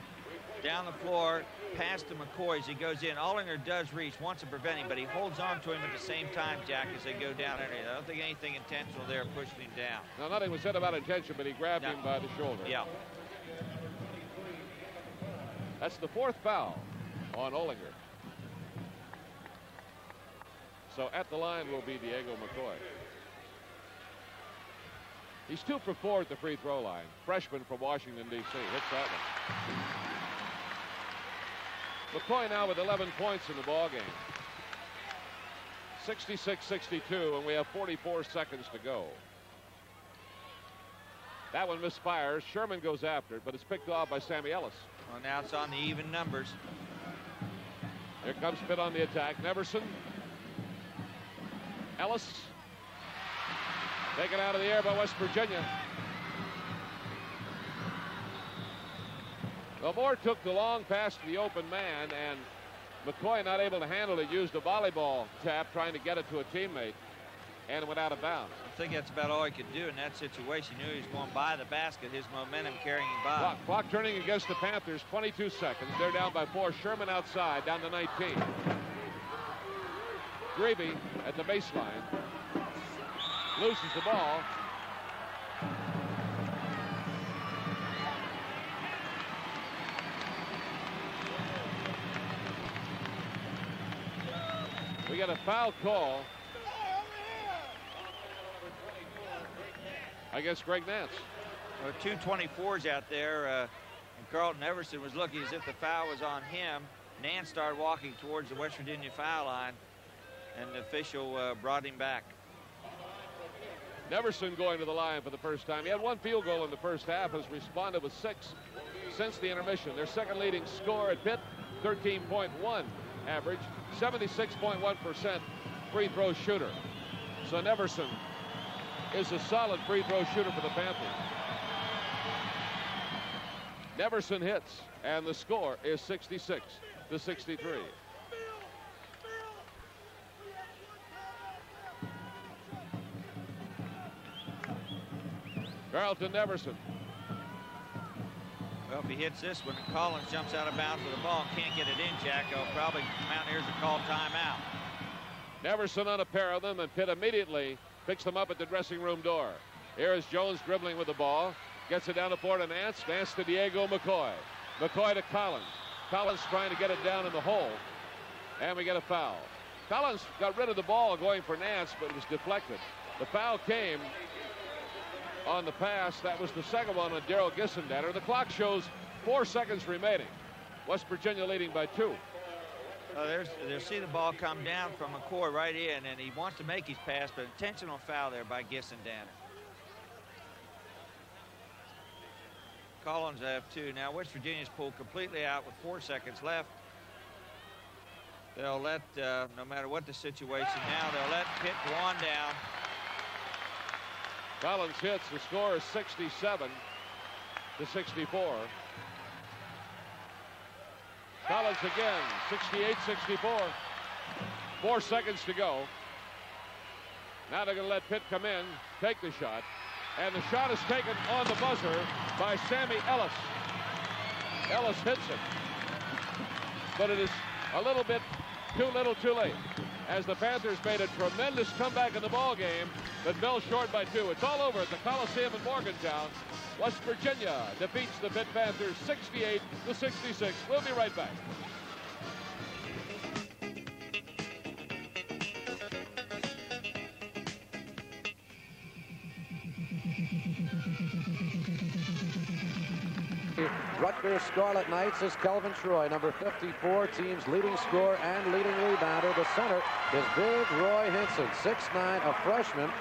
down the floor, past to McCoy as he goes in. Olinger does reach, wants to prevent him, but he holds on to him at the same time, Jack, as they go down. Uh, I don't think anything intentional there pushing him down. Now, nothing was said about intention, but he grabbed No. him by the shoulder. Yeah. That's the fourth foul on Olinger. So at the line will be Diego McCoy. He's two for four at the free throw line. Freshman from Washington, D.C. Hits that one. McCoy now with 11 points in the ball game. 66-62, and we have 44 seconds to go. That one misfires. Sherman goes after it, but it's picked off by Sammy Ellis. Well, now it's on the even numbers. Here comes Pitt on the attack. Neverson. Ellis. Taken out of the air by West Virginia. Well, Moore took the long pass to the open man, and McCoy, not able to handle it, used a volleyball tap trying to get it to a teammate, and it went out of bounds. I think that's about all he could do in that situation. He knew he was going by the basket, his momentum carrying him by. Clock, clock turning against the Panthers, 22 seconds. They're down by four. Sherman outside, down to 19. Grebe at the baseline. Loses the ball. We got a foul call I guess Greg Nance. There were two 24s out there, uh, and Carlton Neverson was looking as if the foul was on him. Nance started walking towards the West Virginia foul line, and the official uh, brought him back. Neverson going to the line for the first time. He had one field goal in the first half, has responded with six since the intermission. Their second leading score at Pitt, 13.1 average, 76.1% free throw shooter. So Neverson is a solid free throw shooter for the Panthers. Neverson hits, and the score is 66 to 63. Carlton Neverson. Well, if he hits this one, Collins jumps out of bounds with the ball can't get it in, Jack. Oh, probably Mountaineers will call timeout. Neverson on a pair of them, and Pitt immediately picks them up at the dressing room door. Here is Jones dribbling with the ball. Gets it down the floor and Nance. Nance to Diego McCoy. McCoy to Collins. Collins trying to get it down in the hole. And we get a foul. Collins got rid of the ball going for Nance, but it was deflected. The foul came on the pass. That was the second one on Daryl Gissendanner. The clock shows four seconds remaining. West Virginia leading by two. Uh, they'll see the ball come down from McCoy right in, and he wants to make his pass, but intentional foul there by Gissendanner. Collins have two. Now West Virginia's pulled completely out with four seconds left. They'll let, uh, no matter what the situation now, they'll let Pitt go on down. Collins hits. The score is 67 to 64. Collins again, 68-64. Four seconds to go. Now they're going to let Pitt come in, take the shot. And the shot is taken on the buzzer by Sammy Ellis. Ellis hits it. But it is a little bit too little too late as the Panthers made a tremendous comeback in the ball game but fell short by two. It's all over at the Coliseum in Morgantown. West Virginia defeats the Pitt Panthers 68 to 66. We'll be right back. Rutgers Scarlet Knights is Kelvin Troy, number 54, team's leading scorer and leading rebounder. The center is big Roy Hinson, 6'9", a freshman,